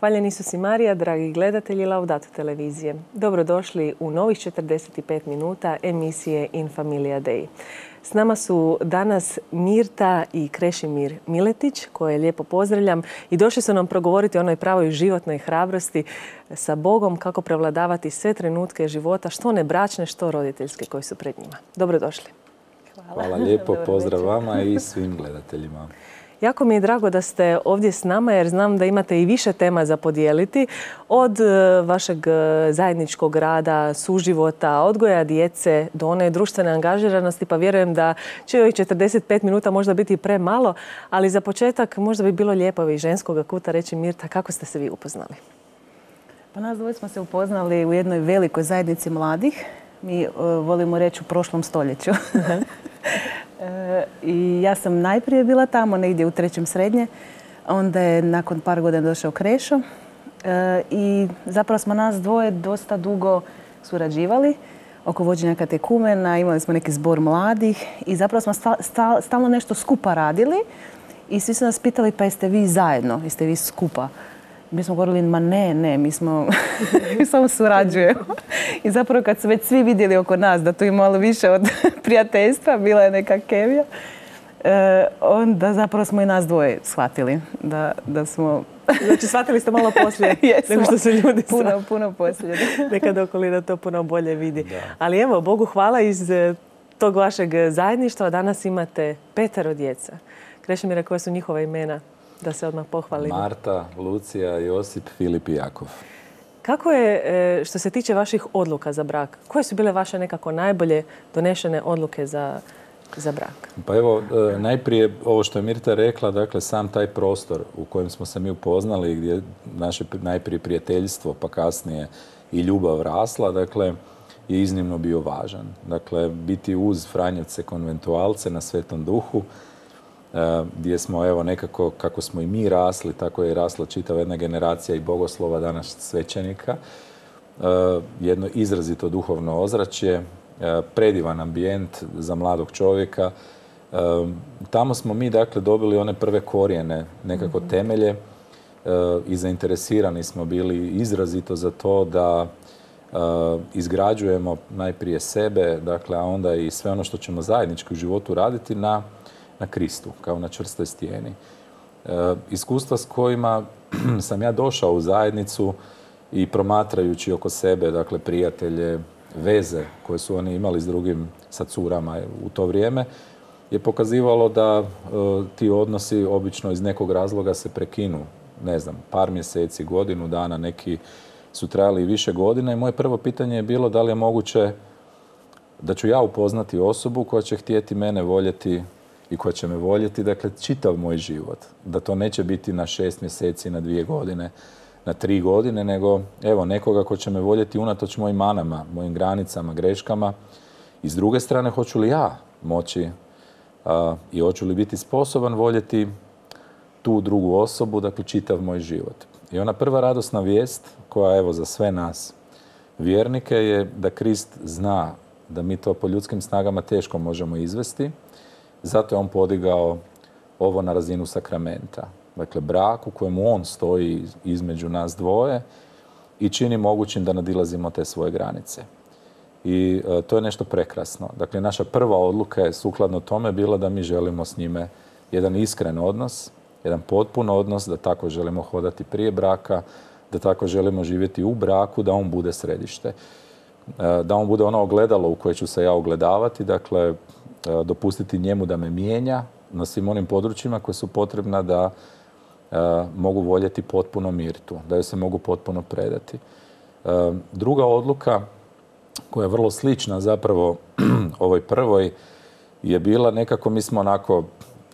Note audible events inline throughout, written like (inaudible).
Hvaljeni su si Marija, dragi gledatelji Laudato televizije. Dobrodošli u novih 45 minuta emisije In Familia Day. S nama su danas Mirta i Krešimir Miletić, koje lijepo pozdravljam. I došli su nam progovoriti o onoj pravoj životnoj hrabrosti sa Bogom, kako prevladavati sve trenutke života, što ne bračne, što roditeljske koji su pred njima. Dobrodošli. Hvala lijepo, pozdrav vama i svim gledateljima. Jako mi je drago da ste ovdje s nama jer znam da imate i više tema za podijeliti. Od e, vašeg e, zajedničkog rada, suživota, odgoja djece do one društvene angažiranosti pa vjerujem da će ovih 45 minuta možda biti premalo, ali za početak možda bi bilo lijepo i ženskog kuta reći Mirta kako ste se vi upoznali? Pa nas dvoje smo se upoznali u jednoj velikoj zajednici mladih. Mi e, volimo reći u prošlom stoljeću. (laughs) I ja sam najprije bila tamo, negdje u trećem srednje. Onda je nakon par godina došao Krešo. E, I zapravo smo nas dvoje dosta dugo surađivali oko vođenja katekumena, imali smo neki zbor mladih i zapravo smo stalno nešto skupa radili i svi su nas pitali pa jeste vi zajedno, jeste vi skupa. Mi smo govorili, ma ne, ne, mi smo, (laughs) mi samo surađujemo. I zapravo kad su već svi vidjeli oko nas da tu je malo više od (laughs) prijateljstva, bila je neka kemija, e, onda zapravo smo i nas dvoje shvatili da, da smo... (laughs) Znači shvatili ste malo poslije nego što su ljudi Puno, puno poslije. Nekad okolina to puno bolje vidi. Ali evo, Bogu hvala iz e, tog vašeg zajedništva. Danas imate petero djeca. Krešimira, koja su njihova imena? Da se odmah pohvalimo. Marta, Lucija, Josip, Filip i Jakov. Kako je, e, što se tiče vaših odluka za brak, koje su bile vaše nekako najbolje donešene odluke za, za brak? Pa evo, e, najprije ovo što je Mirta rekla, dakle sam taj prostor u kojem smo se mi upoznali, gdje naše najprije prijateljstvo, pa kasnije i ljubav rasla, dakle, je iznimno bio važan. Dakle, biti uz Franjevce konventualce na Svetom duhu, gdje smo evo nekako kako smo i mi rasli, tako je i rasla čitava jedna generacija i bogoslova danas svećenika. E, jedno izrazito duhovno ozračje, e, predivan ambijent za mladog čovjeka. Tamo smo mi dakle dobili one prve korijene, nekako mhm. temelje i zainteresirani smo bili izrazito za to da izgrađujemo najprije sebe, dakle, a onda i sve ono što ćemo zajednički u životu raditi na na Kristu, kao na čvrstoj stijeni. E, iskustva s kojima (clears throat) sam ja došao u zajednicu i promatrajući oko sebe, dakle, prijatelje, veze koje su oni imali s drugim, sa curama u to vrijeme, je pokazivalo da e, ti odnosi obično iz nekog razloga se prekinu. Ne znam, par mjeseci, godinu dana, neki su trajali i više godina i moje prvo pitanje je bilo da li je moguće da ću ja upoznati osobu koja će htjeti mene voljeti i koja će me voljeti, dakle, čitav moj život. Da to neće biti na šest mjeseci, na dvije godine, na tri godine, nego evo nekoga ko će me voljeti unatoč mojim manama, mojim granicama, greškama. I s druge strane, hoću li ja moći i hoću li biti sposoban voljeti tu drugu osobu, dakle čitav moj život. I ona prva radosna vijest koja evo za sve nas vjernike je da Krist zna da mi to po ljudskim snagama teško možemo izvesti, zato je on podigao ovo na razinu sakramenta. Dakle, brak u kojemu on stoji između nas dvoje i čini mogućim da nadilazimo te svoje granice. I e, to je nešto prekrasno. Dakle, naša prva odluka je sukladno tome bila da mi želimo s njime jedan iskren odnos, jedan potpun odnos, da tako želimo hodati prije braka, da tako želimo živjeti u braku, da on bude središte. E, da on bude ono ogledalo u koje ću se ja ogledavati, dakle, dopustiti njemu da me mijenja na svim onim područjima koje su potrebna da e, mogu voljeti potpuno mirtu, da joj se mogu potpuno predati. E, druga odluka koja je vrlo slična zapravo (clears throat) ovoj prvoj je bila nekako mi smo onako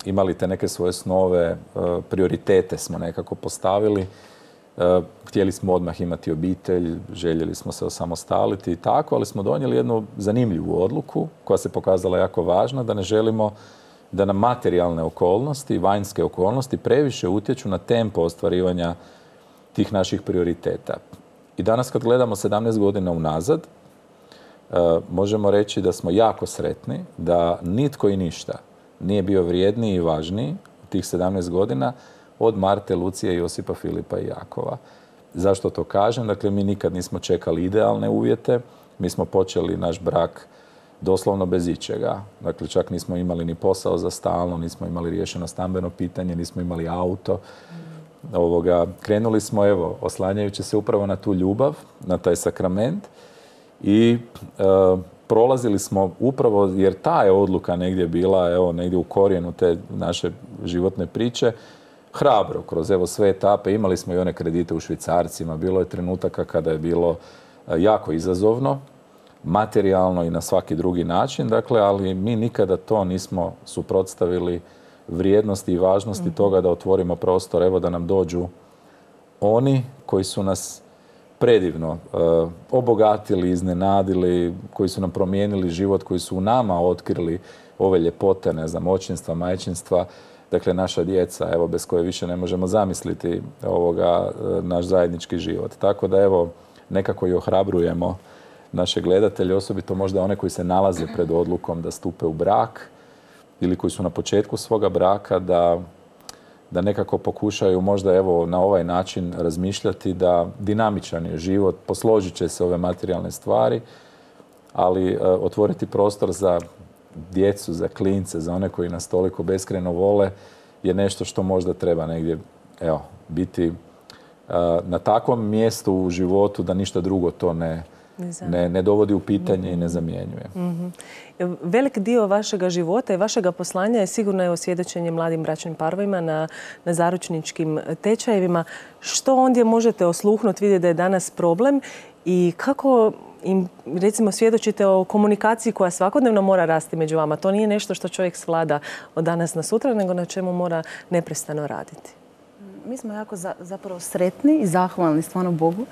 imali te neke svoje snove, prioritete smo nekako postavili htjeli smo odmah imati obitelj, željeli smo se osamostaliti i tako, ali smo donijeli jednu zanimljivu odluku koja se pokazala jako važna, da ne želimo da nam materijalne okolnosti, vanjske okolnosti previše utječu na tempo ostvarivanja tih naših prioriteta. I danas kad gledamo 17 godina unazad, eh, možemo reći da smo jako sretni, da nitko i ništa nije bio vrijedniji i važniji tih 17 godina od Marte, Lucije, Josipa, Filipa i Jakova. Zašto to kažem? Dakle, mi nikad nismo čekali idealne uvjete. Mi smo počeli naš brak doslovno bez ičega. Dakle, čak nismo imali ni posao za stalno, nismo imali riješeno stambeno pitanje, nismo imali auto. Ovoga, krenuli smo, evo, oslanjajući se upravo na tu ljubav, na taj sakrament i e, prolazili smo upravo, jer ta je odluka negdje bila, evo, negdje u korijenu te naše životne priče, hrabro kroz evo sve etape. Imali smo i one kredite u švicarcima, bilo je trenutaka kada je bilo e, jako izazovno, materijalno i na svaki drugi način, dakle, ali mi nikada to nismo suprotstavili vrijednosti i važnosti mhm. toga da otvorimo prostor, evo da nam dođu oni koji su nas predivno e, obogatili, iznenadili, koji su nam promijenili život, koji su u nama otkrili ove ljepote, ne znam, očinstva, majčinstva, dakle naša djeca, evo, bez koje više ne možemo zamisliti ovoga, e, naš zajednički život. Tako da, evo, nekako i ohrabrujemo naše gledatelje, osobito možda one koji se nalaze pred odlukom da stupe u brak ili koji su na početku svoga braka, da, da nekako pokušaju možda evo na ovaj način razmišljati da dinamičan je život, posložit će se ove materijalne stvari, ali e, otvoriti prostor za djecu, za klince, za one koji nas toliko beskreno vole je nešto što možda treba negdje evo, biti uh, na takvom mjestu u životu da ništa drugo to ne, ne, ne dovodi u pitanje i ne zamjenjuje. mm Velik dio vašega života i vašega poslanja je sigurno evo, svjedočenje mladim bračnim parovima na, na zaručničkim tečajevima. Što ondje možete osluhnuti, vidjeti da je danas problem i kako im recimo svjedočite o komunikaciji koja svakodnevno mora rasti među vama. To nije nešto što čovjek svlada od danas na sutra, nego na čemu mora neprestano raditi. Mi smo jako zapravo sretni i zahvalni stvarno Bogu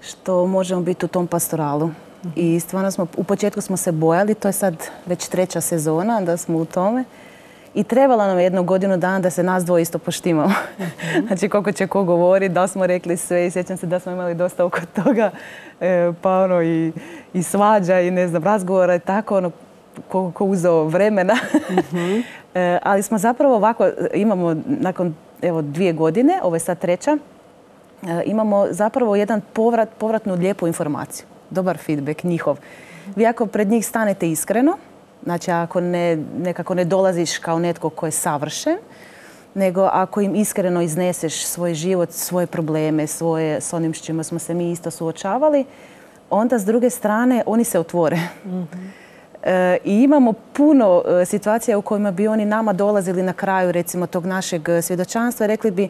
što možemo biti u tom pastoralu. I stvarno smo, u početku smo se bojali, to je sad već treća sezona da smo u tome. I trebala nam jednu godinu dana da se nas dvoje isto poštimamo. (laughs) znači koliko će ko govori, da smo rekli sve i sjećam se da smo imali dosta oko toga e, pa ono i, i svađa i ne znam razgovora i tako ono ko, uzeo vremena. (laughs) e, ali smo zapravo ovako, imamo nakon evo dvije godine, ovo je sad treća, e, imamo zapravo jedan povrat, povratnu lijepu informaciju. Dobar feedback njihov. Vi ako pred njih stanete iskreno, Znači ako ne, nekako ne dolaziš kao netko ko je savršen, nego ako im iskreno izneseš svoj život, svoje probleme, svoje s onim s čima smo se mi isto suočavali, onda s druge strane oni se otvore. E, I imamo puno e, situacija u kojima bi oni nama dolazili na kraju recimo tog našeg svjedočanstva i rekli bi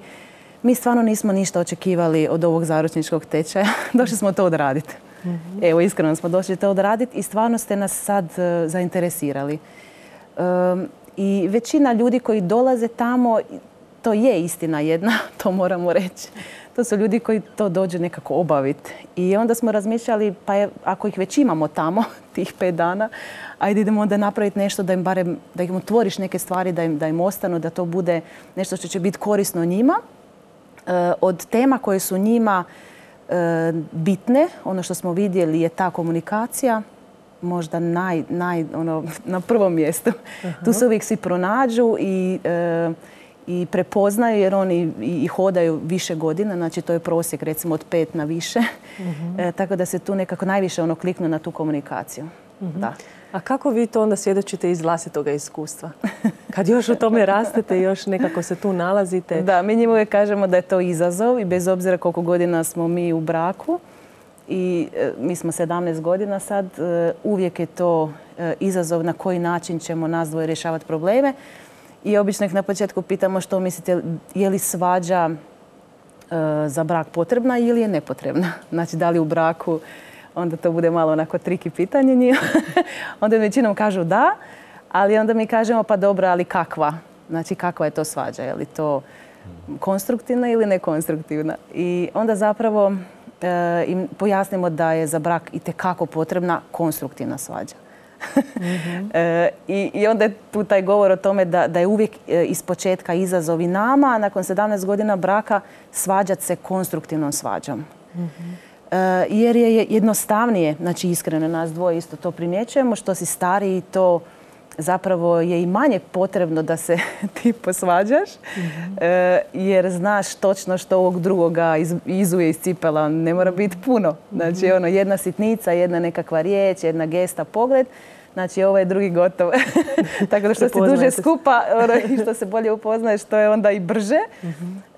mi stvarno nismo ništa očekivali od ovog zaručničkog tečaja, (laughs) došli smo to odraditi. Evo, iskreno smo došli to odraditi i stvarno ste nas sad e, zainteresirali. I većina ljudi koji dolaze tamo, to je istina jedna, (laughs) to moramo reći. To su ljudi koji to dođe nekako obaviti. I onda smo razmišljali, pa ako ih već imamo tamo, (laughs) tih pet dana, ajde idemo onda napraviti nešto da im barem, da im otvoriš neke stvari, da im, da im ostanu, da to bude nešto što će biti korisno njima. E, od tema koje su njima bitne. Ono što smo vidjeli je ta komunikacija možda naj, naj, ono, na prvom mjestu. Tu se uvijek svi pronađu i, e, i prepoznaju jer oni i, hodaju više godina, znači to je prosjek recimo od pet na više. uh tako da se tu nekako najviše ono kliknu na tu komunikaciju. uh Da. A kako vi to onda svjedočite iz vlastitoga iskustva? Kad još u tome rastete, još nekako se tu nalazite. Da, mi njima uvijek kažemo da je to izazov i bez obzira koliko godina smo mi u braku i e, mi smo 17 godina sad, e, uvijek je to e, izazov na koji način ćemo nas dvoje rješavati probleme. I obično ih na početku pitamo što mislite, je li svađa za brak potrebna ili je nepotrebna? Znači, da li u braku onda to bude malo onako triki pitanje njih. (laughs) onda većinom kažu da, ali onda mi kažemo pa dobro, ali kakva? Znači kakva je to svađa? Je li to konstruktivna ili nekonstruktivna? I onda zapravo e, im pojasnimo da je za brak i tekako potrebna konstruktivna svađa. (laughs) E, i, onda je tu taj govor o tome da, da je uvijek e, iz početka izazov i nama, a nakon 17 godina braka svađat se konstruktivnom svađom. Mhm. Eh, jer je jednostavnije, znači iskreno nas dvoje isto to primjećujemo, što si stariji to zapravo je i manje potrebno da se (laughs) ti posvađaš, e, jer znaš točno što ovog drugoga izuje iz cipela. Ne mora biti puno. Znači, ono, jedna sitnica, jedna nekakva riječ, jedna gesta, pogled. Znači, ovo je drugi gotov. (laughs) Tako da što si duže skupa ono, i što se bolje upoznaješ, to je onda i brže.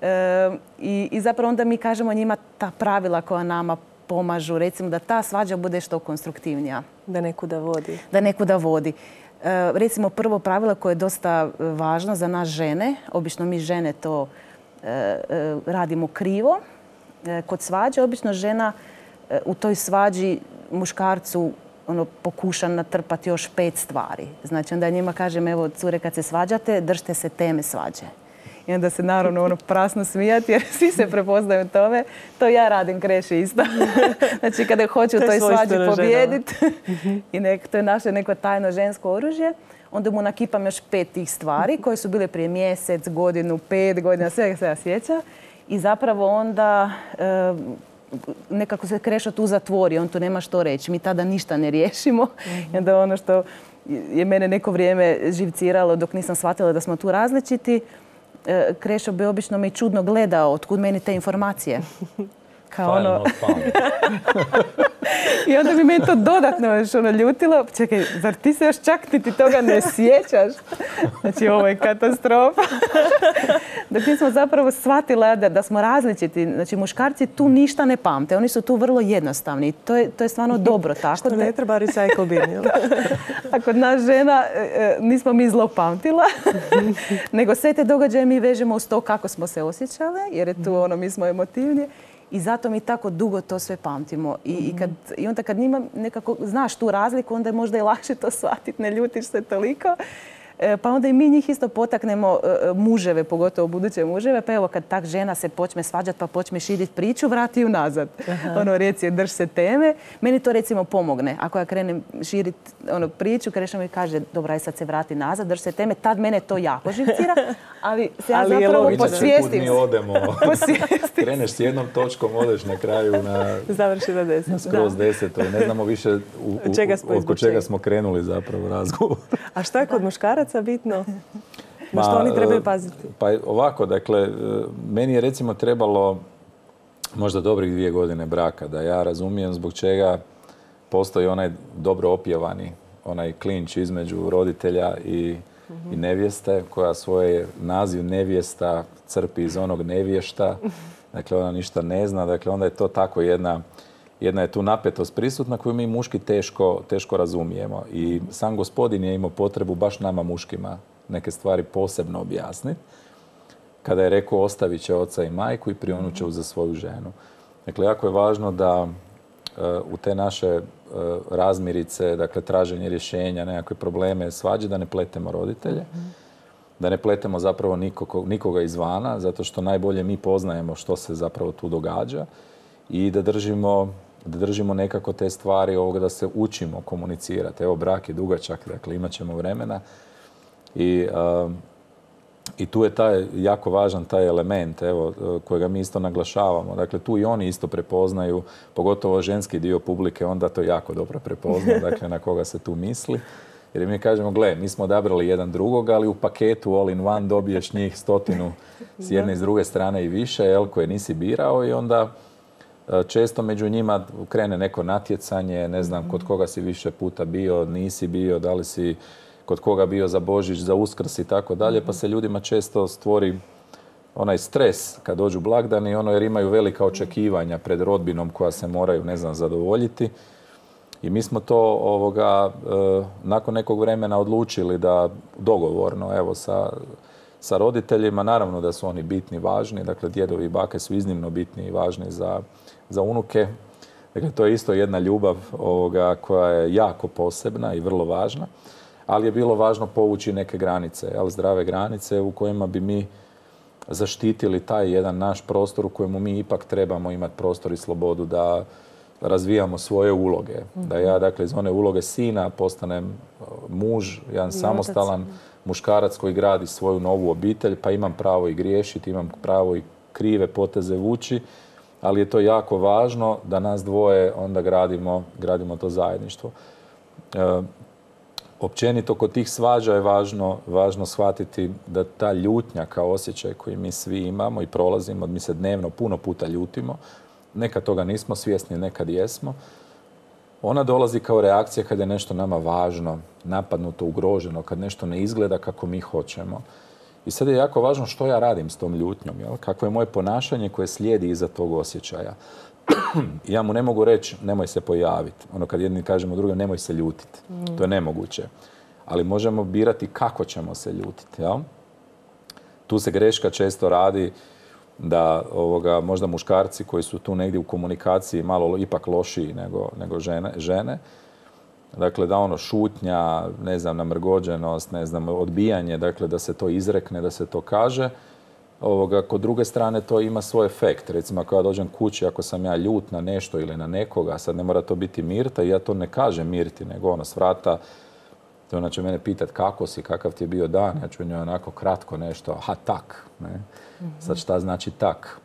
E, i, I zapravo onda mi kažemo njima ta pravila koja nama pomažu. Recimo da ta svađa bude što konstruktivnija. Da nekuda vodi. Da nekuda vodi. E, recimo prvo pravilo koje je dosta e, važno za nas žene, obično mi žene to e, radimo krivo. Kod svađe obično žena u toj svađi muškarcu ono, pokuša natrpati još pet stvari. Znači onda njima kažem, evo cure kad se svađate, držite se teme svađe. I onda se naravno ono prasno smijati jer svi se prepoznaju tome. To ja radim kreši isto. (laughs) znači kada hoću u toj svađi pobijediti (laughs) i nek, to je naše neko tajno žensko oružje, onda mu nakipam još pet tih stvari koje su bile prije mjesec, godinu, pet godina, sve se ja sjeća. I zapravo onda nekako se Krešo tu zatvori, on tu nema što reći. Mi tada ništa ne riješimo. (laughs) I onda ono što je mene neko vrijeme živciralo dok nisam shvatila da smo tu različiti, E, Krešo bi obično me čudno gledao, otkud meni te informacije. (laughs) Kao ono... (laughs) I onda bi me to dodatno još ono ljutilo. Čekaj, zar ti se još čak ti toga ne sjećaš? Znači, ovo je katastrofa. (laughs) Dok smo zapravo shvatila da, da smo različiti. Znači, muškarci tu ništa ne pamte. Oni su tu vrlo jednostavni. To je, to je stvarno (laughs) dobro tako. Što ne treba recycle bin, A kod nas žena e, e, nismo mi zlopamtila. nego sve te događaje mi vežemo uz to kako smo se osjećale. Jer je tu ono, mi smo emotivni. I zato mi tako dugo to sve pamtimo. I, i, kad, i onda kad njima nekako znaš tu razliku, onda je možda i lakše to shvatiti, ne ljutiš se toliko. E, pa onda i mi njih isto potaknemo e, e, muževe, pogotovo buduće muževe. Pa evo kad tak žena se počne svađati pa počne širiti priču, vrati ju nazad. Ono reci drž se teme. Meni to recimo pomogne. Ako ja krenem širiti ono, priču, Krešo mi kaže dobra, aj sad se vrati nazad, drž se teme. Tad mene to jako živcira. Ali se ja Ali zapravo posvijestim. Mi odemo. (laughs) Kreneš s jednom točkom, odeš na kraju na... Završi na deset. Skroz deset. Ne znamo više u, oko čega smo krenuli zapravo razgovor. A šta je kod muškaraca? Muškaraca bitno? (laughs) Na što oni trebaju paziti? Pa ovako, dakle, e, meni je recimo trebalo možda dobrih dvije godine braka da ja razumijem zbog čega postoji onaj dobro opjevani, onaj klinč između roditelja i, i nevjeste koja svoje naziv nevjesta crpi iz onog nevješta. (laughs) Dakle, ona ništa ne zna. Dakle, onda je to tako jedna jedna je tu napetost prisutna koju mi muški teško, teško razumijemo. I sam gospodin je imao potrebu baš nama muškima neke stvari posebno objasniti. Kada je rekao ostavit će oca i majku i prionut će za svoju ženu. Dakle, jako je važno da e, u te naše e, razmirice, dakle traženje rješenja, nekakve probleme, svađe, da ne pletemo roditelje. Da ne pletemo zapravo nikoga izvana, zato što najbolje mi poznajemo što se zapravo tu događa i da držimo da držimo nekako te stvari ovoga da se učimo komunicirati. Evo, brak je dugačak, dakle imat ćemo vremena. I, um, i tu je taj jako važan taj element evo, kojega mi isto naglašavamo. Dakle, tu i oni isto prepoznaju, pogotovo ženski dio publike, onda to jako dobro prepozna, (laughs) dakle, na koga se tu misli. Jer mi kažemo, gle, mi smo odabrali jedan drugog, ali u paketu all in one dobiješ njih stotinu s jedne i s druge strane i više, jel, koje nisi birao i onda Često među njima krene neko natjecanje, ne znam kod koga si više puta bio, nisi bio, da li si kod koga bio za Božić, za Uskrs i tako dalje, pa se ljudima često stvori onaj stres kad dođu blagdani, ono jer imaju velika očekivanja pred rodbinom koja se moraju, ne znam, zadovoljiti. I mi smo to ovoga, e, nakon nekog vremena odlučili da dogovorno, evo, sa, sa roditeljima, naravno da su oni bitni, važni, dakle djedovi i bake su iznimno bitni i važni za za unuke. Dakle, to je isto jedna ljubav ovoga, koja je jako posebna i vrlo važna, ali je bilo važno povući neke granice, ali zdrave granice u kojima bi mi zaštitili taj jedan naš prostor u kojemu mi ipak trebamo imati prostor i slobodu da razvijamo svoje uloge. Da ja, dakle, iz one uloge sina postanem muž, jedan samostalan muškarac koji gradi svoju novu obitelj, pa imam pravo i griješiti, imam pravo i krive poteze vući ali je to jako važno da nas dvoje onda gradimo, gradimo to zajedništvo. E, općenito kod tih svađa je važno, važno shvatiti da ta ljutnja kao osjećaj koji mi svi imamo i prolazimo, mi se dnevno puno puta ljutimo, nekad toga nismo svjesni, nekad jesmo, ona dolazi kao reakcija kad je nešto nama važno, napadnuto, ugroženo, kad nešto ne izgleda kako mi hoćemo. I sad je jako važno što ja radim s tom ljutnjom, jel? kakvo je moje ponašanje koje slijedi iza tog osjećaja. (clears throat) ja mu ne mogu reći nemoj se pojaviti. Ono kad jedni kažemo drugom nemoj se ljutiti. To je nemoguće. Ali možemo birati kako ćemo se ljutiti. Jel? Tu se greška često radi da ovoga, možda muškarci koji su tu negdje u komunikaciji malo ipak lošiji nego, nego žene, žene, dakle da ono šutnja, ne znam, namrgođenost, ne znam, odbijanje, dakle da se to izrekne, da se to kaže, ovoga, kod druge strane to ima svoj efekt. Recimo ako ja dođem kući, ako sam ja ljut na nešto ili na nekoga, sad ne mora to biti Mirta i ja to ne kažem Mirti, nego ono s vrata, ona će mene pitati kako si, kakav ti je bio dan, ja ću njoj onako kratko nešto, aha tak, ne. Sad šta znači tak?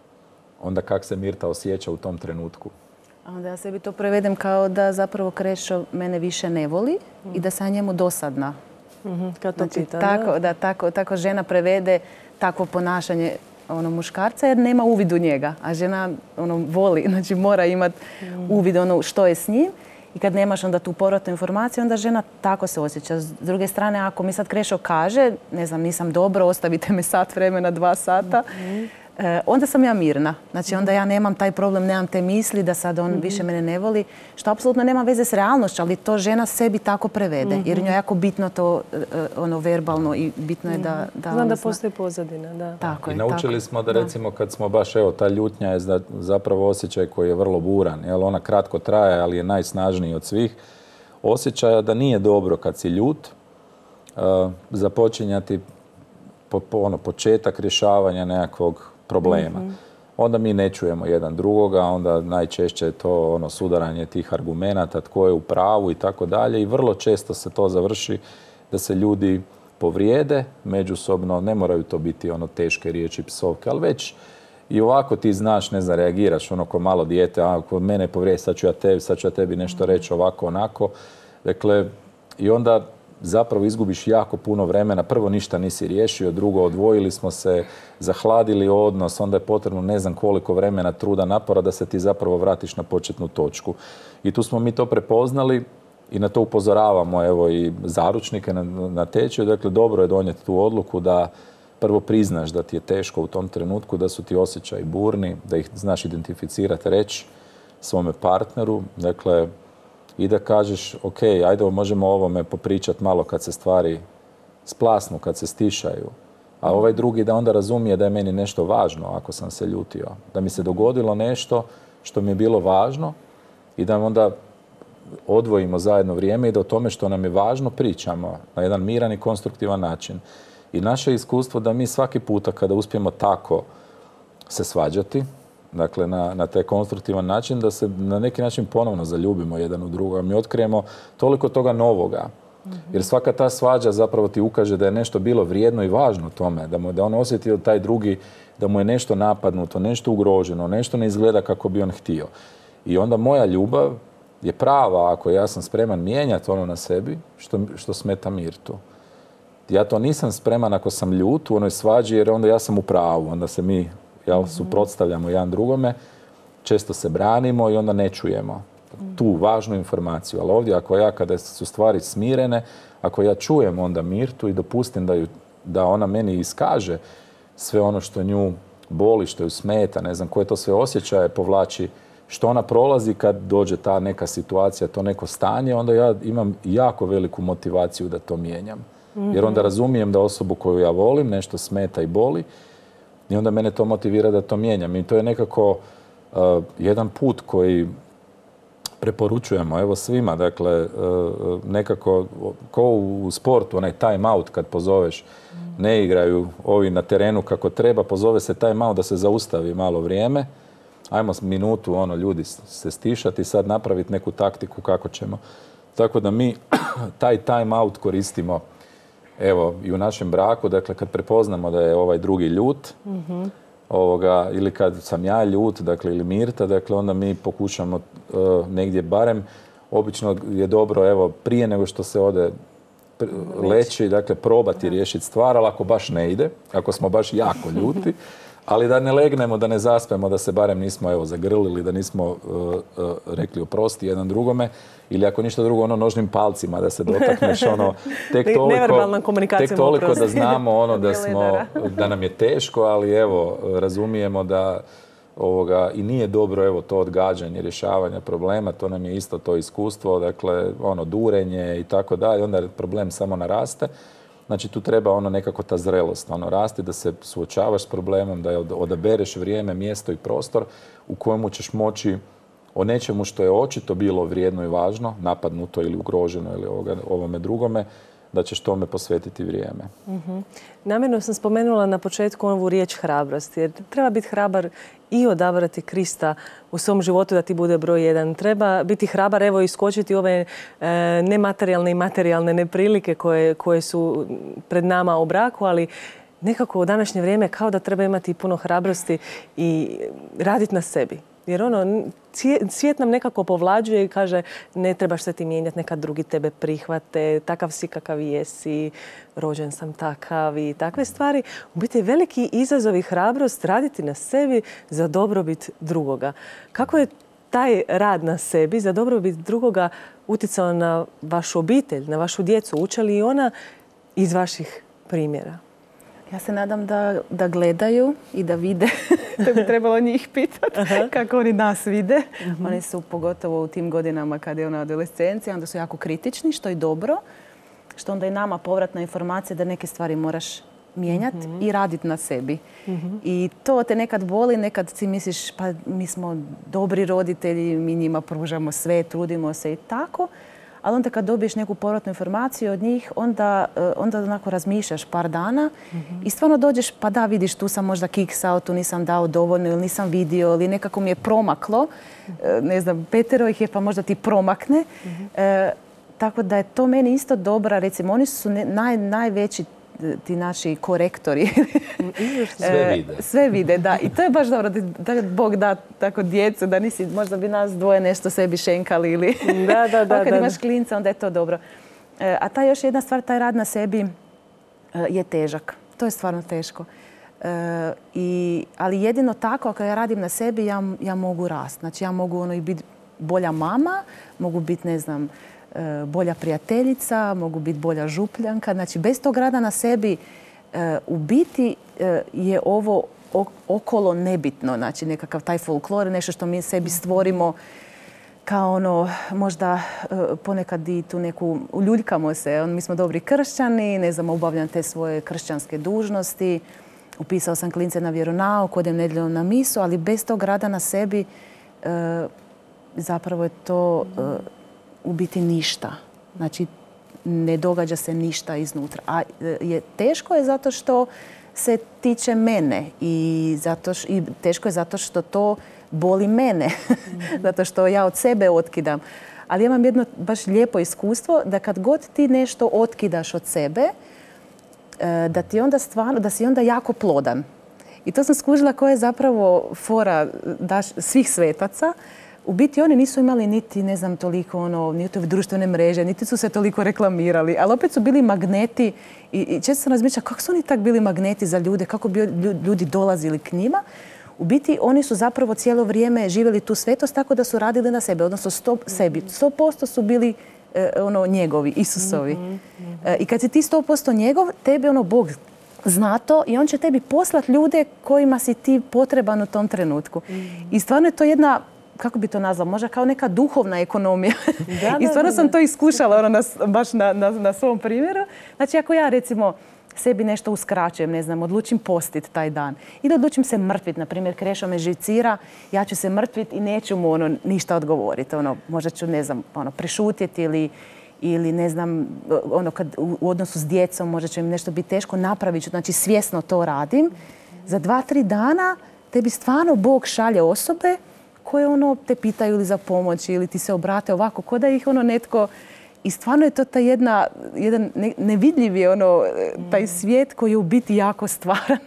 Onda kak se Mirta osjeća u tom trenutku? Onda ja sebi to prevedem kao da zapravo Krešo mene više ne voli i da sam njemu dosadna. Mhm, kad to Znači, pita, tako, da, tako, tako žena prevede takvo ponašanje ono, muškarca jer nema uvid u njega. A žena ono, voli, (laughs) znači mora imati uvid ono što je s njim. I kad nemaš onda tu povratnu informaciju, onda žena tako se osjeća. S druge strane, ako mi sad Krešo kaže, ne znam, nisam dobro, ostavite me sat vremena, dva sata, e, onda sam ja mirna. Znači onda ja nemam taj problem, nemam te misli da sad on više mene ne voli, što apsolutno nema veze s realnošću, ali to žena sebi tako prevede. Jer njoj je jako bitno to e, ono verbalno i bitno je da... da Znam da postoji pozadina, da. Tako I je, naučili tako. smo da recimo kad smo baš, evo, ta ljutnja je za- zapravo osjećaj koji je vrlo buran, jel ona kratko traje, ali je najsnažniji od svih osjećaja da nije dobro kad si ljut, uh, započinjati po, po- ono, početak rješavanja nekakvog problema. Onda mi ne čujemo jedan drugoga, onda najčešće je to ono sudaranje tih argumenata, tko je u pravu i tako dalje i vrlo često se to završi da se ljudi povrijede međusobno, ne moraju to biti ono teške riječi psovke, ali već i ovako ti znaš, ne znam, reagiraš ono ko malo dijete, a ako mene povrijedi, sad ću ja tebi, sad ću ja tebi nešto reći ovako, onako. Dakle, i onda zapravo izgubiš jako puno vremena. Prvo ništa nisi riješio, drugo odvojili smo se, zahladili odnos, onda je potrebno ne znam koliko vremena, truda, napora da se ti zapravo vratiš na početnu točku. I tu smo mi to prepoznali i na to upozoravamo evo i zaručnike na, na tečaju. Dakle, dobro je donijeti tu odluku da prvo priznaš da ti je teško u tom trenutku, da su ti osjećaji burni, da ih znaš identificirati, reći svome partneru. Dakle, i da kažeš, ok, ajde možemo o ovome popričati malo kad se stvari splasnu, kad se stišaju. A ovaj drugi da onda razumije da je meni nešto važno ako sam se ljutio. Da mi se dogodilo nešto što mi je bilo važno i da onda odvojimo zajedno vrijeme i da o tome što nam je važno pričamo na jedan miran i konstruktivan način. I naše iskustvo da mi svaki puta kada uspijemo tako se svađati, dakle na, na taj konstruktivan način, da se na neki način ponovno zaljubimo jedan u drugoga. Mi otkrijemo toliko toga novoga. Jer svaka ta svađa zapravo ti ukaže da je nešto bilo vrijedno i važno tome, da, mu, da on osjetio taj drugi, da mu je nešto napadnuto, nešto ugroženo, nešto ne izgleda kako bi on htio. I onda moja ljubav je prava ako ja sam spreman mijenjati ono na sebi što, što smeta Mirtu. Ja to nisam spreman ako sam ljut u onoj svađi jer onda ja sam u pravu, onda se mi jel, suprotstavljamo jedan drugome, često se branimo i onda ne čujemo tu važnu informaciju. Ali ovdje ako ja kada su stvari smirene, ako ja čujem onda Mirtu i dopustim da, ju, da ona meni iskaže sve ono što nju boli, što ju smeta, ne znam koje to sve osjećaje povlači, što ona prolazi kad dođe ta neka situacija, to neko stanje, onda ja imam jako veliku motivaciju da to mijenjam. Jer onda razumijem da osobu koju ja volim nešto smeta i boli i onda mene to motivira da to mijenjam. I to je nekako uh, jedan put koji preporučujemo evo svima, dakle uh, nekako ko u sportu, onaj time out kad pozoveš, ne igraju ovi na terenu kako treba, pozove se time out da se zaustavi malo vrijeme, ajmo minutu ono ljudi se stišati i sad napraviti neku taktiku kako ćemo. Tako da mi (clears throat) taj time out koristimo evo i u našem braku, dakle kad prepoznamo da je ovaj drugi ljut, ovoga, ili kad sam ja ljut, dakle ili Mirta, dakle onda mi pokušamo uh, negdje barem, obično je dobro evo prije nego što se ode leći, dakle probati riješiti stvar, ali ako baš ne ide, ako smo baš jako (laughs) ljuti, ali da ne legnemo, da ne zaspemo, da se barem nismo evo zagrlili, da nismo uh, uh, rekli oprosti jedan drugome ili ako ništa drugo ono nožnim palcima da se dotakneš ono tek (laughs) toliko, tek toliko da znamo ono da (laughs) smo, da nam je teško, ali evo razumijemo da ovoga, i nije dobro evo to odgađanje rješavanja problema, to nam je isto to iskustvo, dakle ono durenje i tako dalje, onda problem samo naraste. Znači tu treba ono nekako ta zrelost, ono rasti da se suočavaš s problemom, da odabereš vrijeme, mjesto i prostor u kojemu ćeš moći o nečemu što je očito bilo vrijedno i važno, napadnuto ili ugroženo ili ovome drugome, da ćeš tome posvetiti vrijeme. uh Namjerno sam spomenula na početku ovu riječ hrabrost, jer treba biti hrabar i odabrati Krista u svom životu da ti bude broj jedan. Treba biti hrabar, evo, iskočiti ove e, nematerijalne i materijalne neprilike koje, koje su pred nama u braku, ali nekako u današnje vrijeme kao da treba imati puno hrabrosti i raditi na sebi. Jer ono, svijet nam nekako povlađuje i kaže ne trebaš se ti mijenjati, neka drugi tebe prihvate, takav si kakav jesi, rođen sam takav i takve stvari. U biti veliki izazov i hrabrost raditi na sebi za dobrobit drugoga. Kako je taj rad na sebi za dobrobit drugoga utjecao na vašu obitelj, na vašu djecu? Uče li ona iz vaših primjera? Ja se nadam da, da gledaju i da vide. (laughs) to bi trebalo njih pitati kako oni nas vide. Mhm. Oni su pogotovo u tim godinama kad je ona adolescencija, onda su jako kritični, što je dobro. Što onda je nama povratna informacija da neke stvari moraš mijenjati mhm. i raditi na sebi. Mhm. I to te nekad boli, nekad si misliš pa mi smo dobri roditelji, mi njima pružamo sve, trudimo se i tako ali onda kad dobiješ neku povratnu informaciju od njih, onda, eh, onda onako razmišljaš par dana i stvarno dođeš, pa da, vidiš, tu sam možda kiksao, tu nisam dao dovoljno ili nisam vidio ili nekako mi je promaklo. Eh, ne znam, petero ih je, pa možda ti promakne. Eh, tako da je to meni isto dobra, recimo, oni su naj, najveći ti naši korektori. (laughs) Sve vide. Sve vide, da. I to je baš dobro da Bog da tako djecu, da nisi, možda bi nas dvoje nešto sebi šenkali ili... Da, da, da. (laughs) kad imaš klinca, onda je to dobro. E, a ta još jedna stvar, taj rad na sebi e, je težak. To je stvarno teško. E, i, ali jedino tako, ako ja radim na sebi, ja, ja mogu rast. Znači, ja mogu ono i biti bolja mama, mogu biti, ne znam, E, bolja prijateljica, mogu biti bolja župljanka. Znači, bez tog rada na sebi e, u biti e, je ovo okolo nebitno. Znači, nekakav taj folklor, nešto što mi sebi stvorimo kao ono, možda ponekad i tu neku, uljuljkamo se, mi smo dobri kršćani, ne znam, obavljam te svoje kršćanske dužnosti, upisao sam klince na vjeronauk, odem nedjeljom na misu, ali bez tog rada na sebi zapravo je to u biti ništa. Znači, ne događa se ništa iznutra. A e, je, teško je zato što se tiče mene i, zato i teško je zato što to boli mene. (laughs) zato što ja od sebe otkidam. Ali imam jedno baš lijepo iskustvo da kad god ti nešto otkidaš od sebe, e, da ti onda stvarno, da si onda jako plodan. I to sam skužila koja je zapravo fora daš, svih svetaca, u biti oni nisu imali niti, ne znam, toliko ono, niti društvene mreže, niti su se toliko reklamirali, ali opet su bili magneti i, i često sam razmišljala kako su oni tak bili magneti za ljude, kako bi ljudi dolazili k njima. U biti oni su zapravo cijelo vrijeme živjeli tu svetost tako da su radili na sebe, odnosno sto, sebi. 100% su bili e, ono njegovi, Isusovi. Mhm, mhm. E, I kad si ti 100% njegov, tebi ono Bog zna to i on će tebi poslati ljude kojima si ti potreban u tom trenutku. Mhm. I stvarno je to jedna kako bi to nazvao, možda kao neka duhovna ekonomija. (laughs) I stvarno sam to iskušala ono, baš na, na, na svom primjeru. Znači ako ja recimo sebi nešto uskraćujem, ne znam, odlučim postit taj dan. I da odlučim se mrtvit, na primjer, Krešo me živcira, ja ću se mrtvit i neću mu ono, ništa odgovoriti. Ono, možda ću, ne znam, ono, prešutjeti ili, ili ne znam, ono, kad u odnosu s djecom možda će mi nešto biti teško, napravit ću, znači svjesno to radim. Za dva, tri dana tebi stvarno Bog šalje osobe koje ono te pitaju ili za pomoć ili ti se obrate ovako, ko da ih ono netko i stvarno je to ta jedna, jedan nevidljivi ono, taj svijet koji je u biti jako stvaran.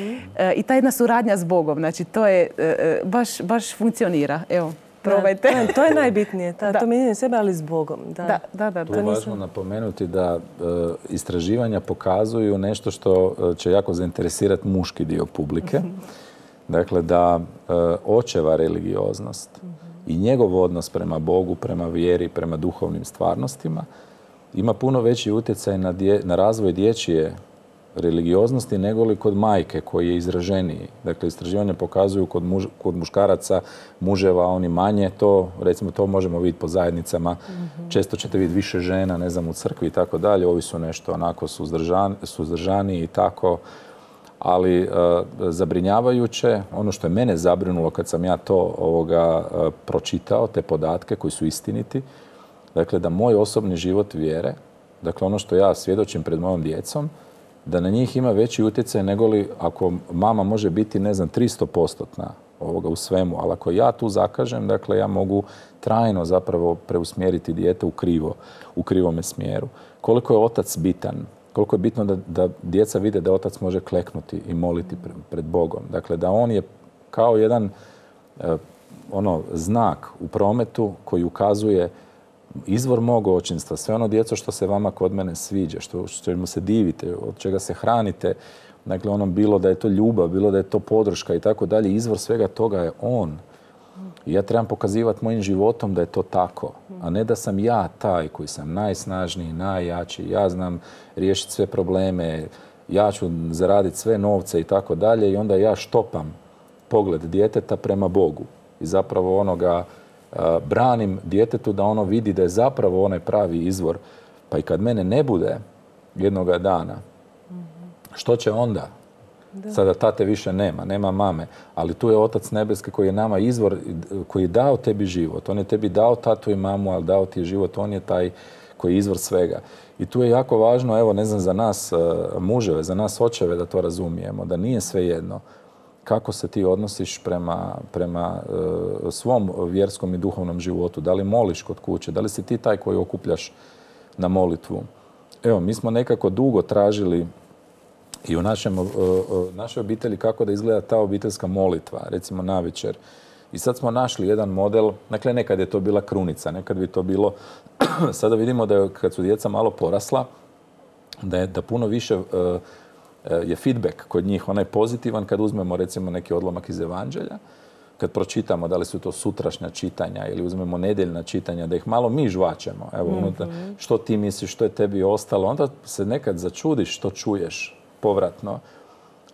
(laughs) I ta jedna suradnja s Bogom. Znači, to je, e, e, baš, baš funkcionira. Evo, probajte. to je (laughs) najbitnije, ta, to mijenjanje sebe, ali s Bogom. Da, da, da. Tu je važno napomenuti da e, istraživanja pokazuju nešto što e, će jako zainteresirati muški dio publike. Dakle, da e, očeva religioznost i njegov odnos prema Bogu, prema vjeri, prema duhovnim stvarnostima ima puno veći utjecaj na, na razvoj dječje religioznosti nego li kod majke koji je izraženiji. Dakle, istraživanja pokazuju kod, kod muškaraca, muževa, oni manje to, recimo to možemo vidjeti po zajednicama. Mhm. Često ćete vidjeti više žena, ne znam, u crkvi i tako dalje. Ovi su nešto onako suzdržani i tako. Ali e, zabrinjavajuće, ono što je mene zabrinulo kad sam ja to ovoga e, pročitao, te podatke koji su istiniti, dakle da moj osobni život vjere, dakle ono što ja svjedočim pred mojom djecom, da na njih ima veći utjecaj nego li ako mama može biti, ne znam, 300 postotna ovoga u svemu, ali ako ja tu zakažem, dakle ja mogu trajno zapravo preusmjeriti dijete u krivo, u krivome smjeru. Koliko je otac bitan, koliko je bitno da, da djeca vide da otac može kleknuti i moliti pred Bogom. Dakle, da on je kao jedan e, ono znak u prometu koji ukazuje izvor mog očinstva, sve ono djeco što se vama kod mene sviđa, što, što se divite, od čega se hranite, dakle ono bilo da je to ljubav, bilo da je to podrška i tako dalje, izvor svega toga je on. Ja trebam pokazivati mojim životom da je to tako, a ne da sam ja taj koji sam najsnažniji, najjači, ja znam riješiti sve probleme, ja ću zaraditi sve novce i tako dalje i onda ja štopam pogled djeteta prema Bogu i zapravo onoga branim djetetu da ono vidi da je zapravo onaj pravi izvor. Pa i kad mene ne bude jednoga dana, što će onda? Sada tate više nema, nema mame, ali tu je Otac Nebeski koji je nama izvor, koji je dao tebi život. On je tebi dao tatu i mamu, ali dao ti je život. On je taj koji je izvor svega. I tu je jako važno, evo, ne znam, za nas muževe, za nas očeve da to razumijemo, da nije sve jedno kako se ti odnosiš prema, prema e, svom vjerskom i duhovnom životu. Da li moliš kod kuće, da li si ti taj koji okupljaš na molitvu. Evo, mi smo nekako dugo tražili i u našem, e, e, našoj obitelji kako da izgleda ta obiteljska molitva, recimo na večer. I sad smo našli jedan model, dakle nekad je to bila krunica, nekad bi to bilo, (clears throat) sada vidimo da je, kad su djeca malo porasla, da je da puno više je feedback kod njih onaj pozitivan kad uzmemo recimo neki odlomak iz Evanđelja, kad pročitamo da li su to sutrašnja čitanja ili uzmemo nedjeljna čitanja, da ih malo mi žvačemo. Evo, mhm. što ti misliš, što je tebi ostalo, onda se nekad začudiš što čuješ povratno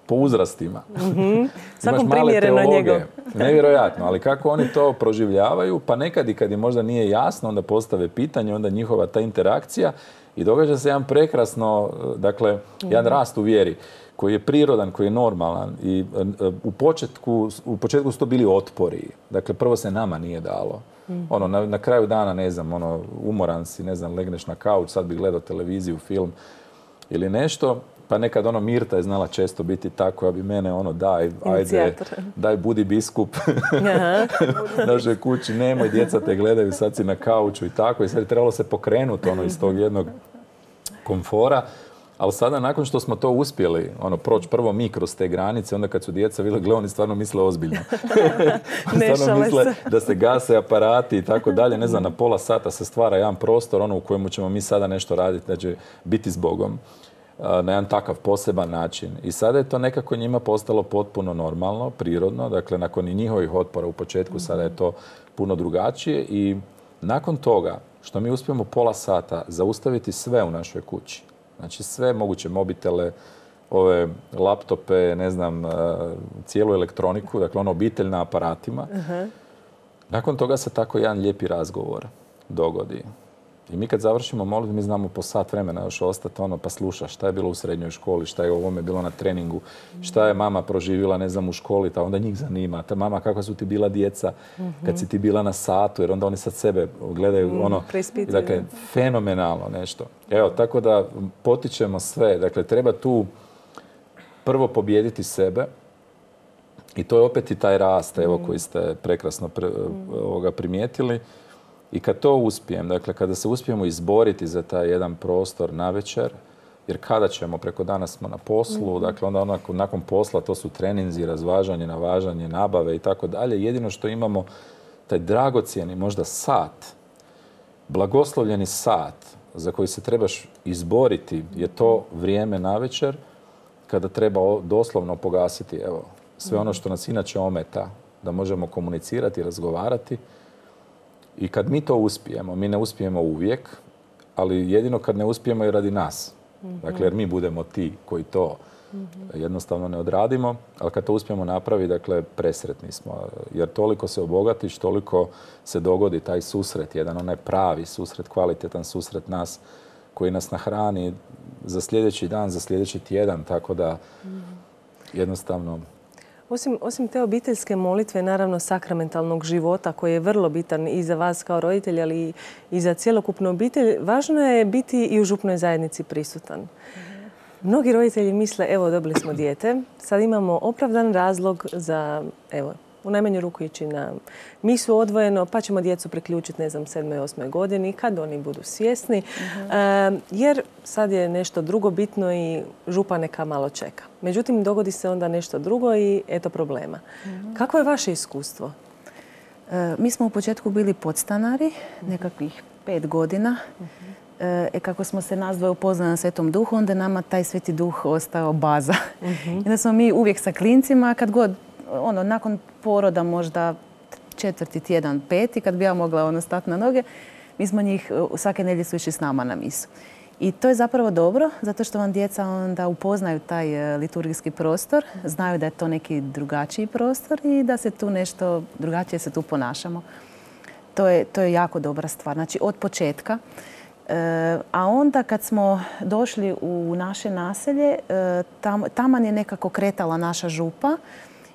po uzrastima. Mm-hmm. Svakom primjereno njegov. Nevjerojatno, ali kako oni to proživljavaju, pa nekad i kad im možda nije jasno, onda postave pitanje, onda njihova ta interakcija i događa se jedan prekrasno, dakle, jedan mhm. rast u vjeri koji je prirodan, koji je normalan i e, u početku, u početku su to bili otpori. Dakle, prvo se nama nije dalo. Mhm. Ono, na, na, kraju dana, ne znam, ono, umoran si, ne znam, legneš na kauč, sad bi gledao televiziju, film ili nešto pa nekad ono Mirta je znala često biti tako, koja bi mene ono daj, ajde, daj budi biskup (laughs) našoj kući, nemoj, djeca te gledaju, sad si na kauču i tako i sad je trebalo se pokrenuti ono iz tog jednog komfora. Ali sada nakon što smo to uspjeli, ono, proći prvo mi kroz te granice, onda kad su djeca vidjeli, gle, oni stvarno misle ozbiljno. (laughs) ne stvarno misle da se gase aparati i tako dalje. Ne znam, na pola sata se stvara jedan prostor, ono u kojemu ćemo mi sada nešto raditi, da će biti s Bogom na jedan takav poseban način. I sada je to nekako njima postalo potpuno normalno, prirodno, dakle nakon i njihovih otpora u početku sada je to puno drugačije i nakon toga što mi uspijemo pola sata zaustaviti sve u našoj kući, znači sve moguće mobitele, ove laptope, ne znam, cijelu elektroniku, dakle ono obitelj na aparatima. Nakon toga se tako jedan lijepi razgovor dogodi. I mi kad završimo molitvu, mi znamo po sat vremena još ostati ono pa sluša šta je bilo u srednjoj školi, šta je ovome bilo na treningu, šta je mama proživjela, ne znam, u školi, ta onda njih zanima. Ta mama kakva su ti bila djeca kad si ti bila na satu, jer onda oni sad sebe gledaju mm, ono, dakle, fenomenalno nešto. Evo, tako da potičemo sve, dakle, treba tu prvo pobijediti sebe, i to je opet i taj rast, evo, koji ste prekrasno ovoga primijetili. I kad to uspijem, dakle kada se uspijemo izboriti za taj jedan prostor na večer, jer kada ćemo, preko dana smo na poslu, mhm. dakle onda nakon posla to su treninzi, razvažanje, navažanje, nabave i tako dalje. Jedino što imamo taj dragocjeni možda sat, blagoslovljeni sat za koji se trebaš izboriti je to vrijeme navečer kada treba doslovno pogasiti evo, sve ono što nas inače ometa, da možemo komunicirati i razgovarati. I kad mi to uspijemo, mi ne uspijemo uvijek, ali jedino kad ne uspijemo i radi nas. Dakle, jer mi budemo ti koji to jednostavno ne odradimo, ali kad to uspijemo napraviti, dakle, presretni smo. Jer toliko se obogatiš, toliko se dogodi taj susret, jedan onaj pravi susret, kvalitetan susret nas koji nas nahrani za sljedeći dan, za sljedeći tjedan, tako da jednostavno osim, osim te obiteljske molitve, naravno sakramentalnog života koji je vrlo bitan i za vas kao roditelj, ali i za cjelokupnu obitelj, važno je biti i u župnoj zajednici prisutan. Mnogi roditelji misle, evo dobili smo dijete, sad imamo opravdan razlog za, evo, u najmanju ruku ići na misu odvojeno, pa ćemo djecu priključiti, ne znam, sedmoj, osmoj godini, kad oni budu svjesni. jer sad je nešto drugo bitno i župa neka malo čeka. Međutim, dogodi se onda nešto drugo i eto problema. Kako je vaše iskustvo? E, mi smo u početku bili podstanari, nekakvih pet godina. E, kako smo se nas dvoje upoznali na Svetom duhu, onda je nama taj Sveti duh ostao baza. (laughs) I onda smo mi uvijek sa klincima, kad god, ono, nakon poroda možda četvrti tjedan, peti, kad bi ja mogla ono stati na noge, mi smo njih e, svake nedjelje su išli s nama na misu. I to je zapravo dobro, zato što vam djeca onda upoznaju taj e, liturgijski prostor, znaju da je to neki drugačiji prostor i da se tu nešto drugačije se tu ponašamo. To je, to je jako dobra stvar. Znači od početka. E, a onda kad smo došli u naše naselje, tam, taman je nekako kretala naša župa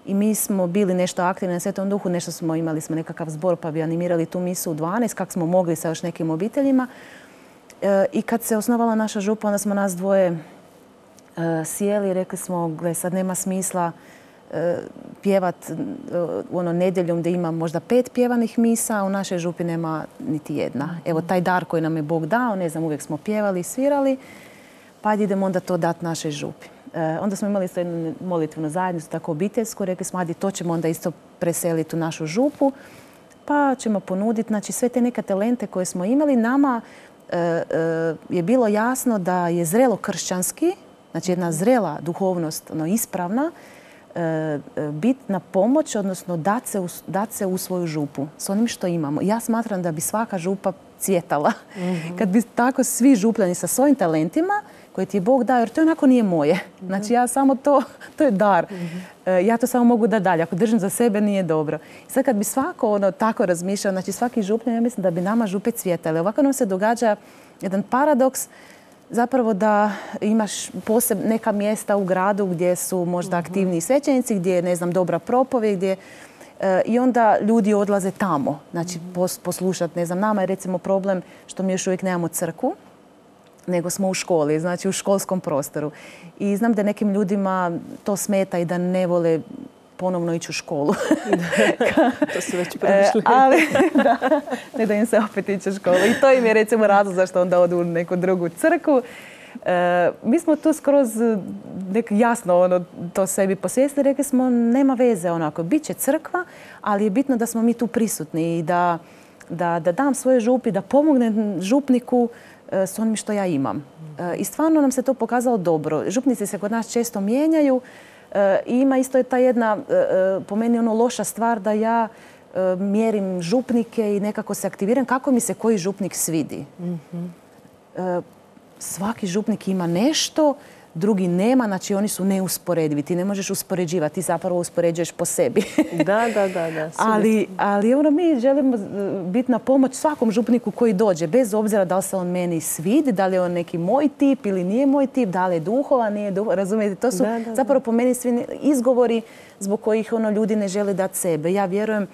i mi smo bili nešto aktivni na Svetom duhu, nešto smo imali smo nekakav zbor pa bi animirali tu misu u 12, kako smo mogli sa još nekim obiteljima. E, I kad se osnovala naša župa, onda smo nas dvoje e, sjeli i rekli smo, gle, sad nema smisla e, pjevat ono nedjeljom gdje ima možda pet pjevanih misa, a u našoj župi nema niti jedna. Evo taj dar koji nam je Bog dao, ne znam, uvijek smo pjevali i svirali, pa idemo onda to dati našoj župi. E, onda smo imali isto jednu molitvenu zajednicu, tako obiteljsku. Rekli smo, adi, to ćemo onda isto preseliti u našu župu. Pa ćemo ponuditi, znači sve te neke talente koje smo imali. Nama e, e, je bilo jasno da je zrelo kršćanski, znači jedna zrela duhovnost, ono, ispravna, biti na pomoć, odnosno dati se, dat se u svoju župu s onim što imamo. Ja smatram da bi svaka župa cvjetala. Mhm. (laughs) Kad bi tako svi župljani sa svojim talentima koje ti je Bog dao, jer to onako nije moje. Znači ja samo to, (laughs) to je dar. E, ja to samo mogu da dalje. Ako držim za sebe nije dobro. I sad kad bi svako ono tako razmišljao, znači svaki župljan, ja mislim da bi nama župe cvjetale. Ovako nam se događa jedan paradoks zapravo da imaš poseb neka mjesta u gradu gdje su možda mhm. aktivniji svećenici, gdje je, ne znam, dobra propove, gdje e, i onda ljudi odlaze tamo, znači mhm. poslušati, ne znam, nama je recimo problem što mi još uvijek nemamo crku, nego smo u školi, znači u školskom prostoru. I znam da nekim ljudima to smeta i da ne vole ponovno ići u školu. (laughs) to su već prošli. (laughs) ali, da, ne da im se opet ići u školu. I to im je recimo razlog zašto onda odu u neku drugu crku. E, mi smo tu skroz nek, jasno ono, to sebi posvijestili. Rekli smo nema veze onako. Biće crkva, ali je bitno da smo mi tu prisutni i da, da, da dam svoje župi, da pomognem župniku s onim što ja imam. E, I stvarno nam se to pokazalo dobro. Župnici se kod nas često mijenjaju e, i ima isto je ta jedna, po meni ono loša stvar da ja mjerim župnike i nekako se aktiviram kako mi se koji župnik svidi. Mhm. Svaki župnik ima nešto drugi nema, znači oni su neusporedivi. Ti ne možeš uspoređivati, ti zapravo uspoređuješ po sebi. (laughs) da, da, da. da (laughs) ali, ali ono, mi želimo e, biti na pomoć svakom župniku koji dođe, bez obzira da li se on meni svidi, da li je on neki moj tip ili nije moj tip, da li je duhova, nije duhova, razumijete? To su zapravo po meni svi izgovori zbog kojih ono, ljudi ne žele dati sebe. Ja vjerujem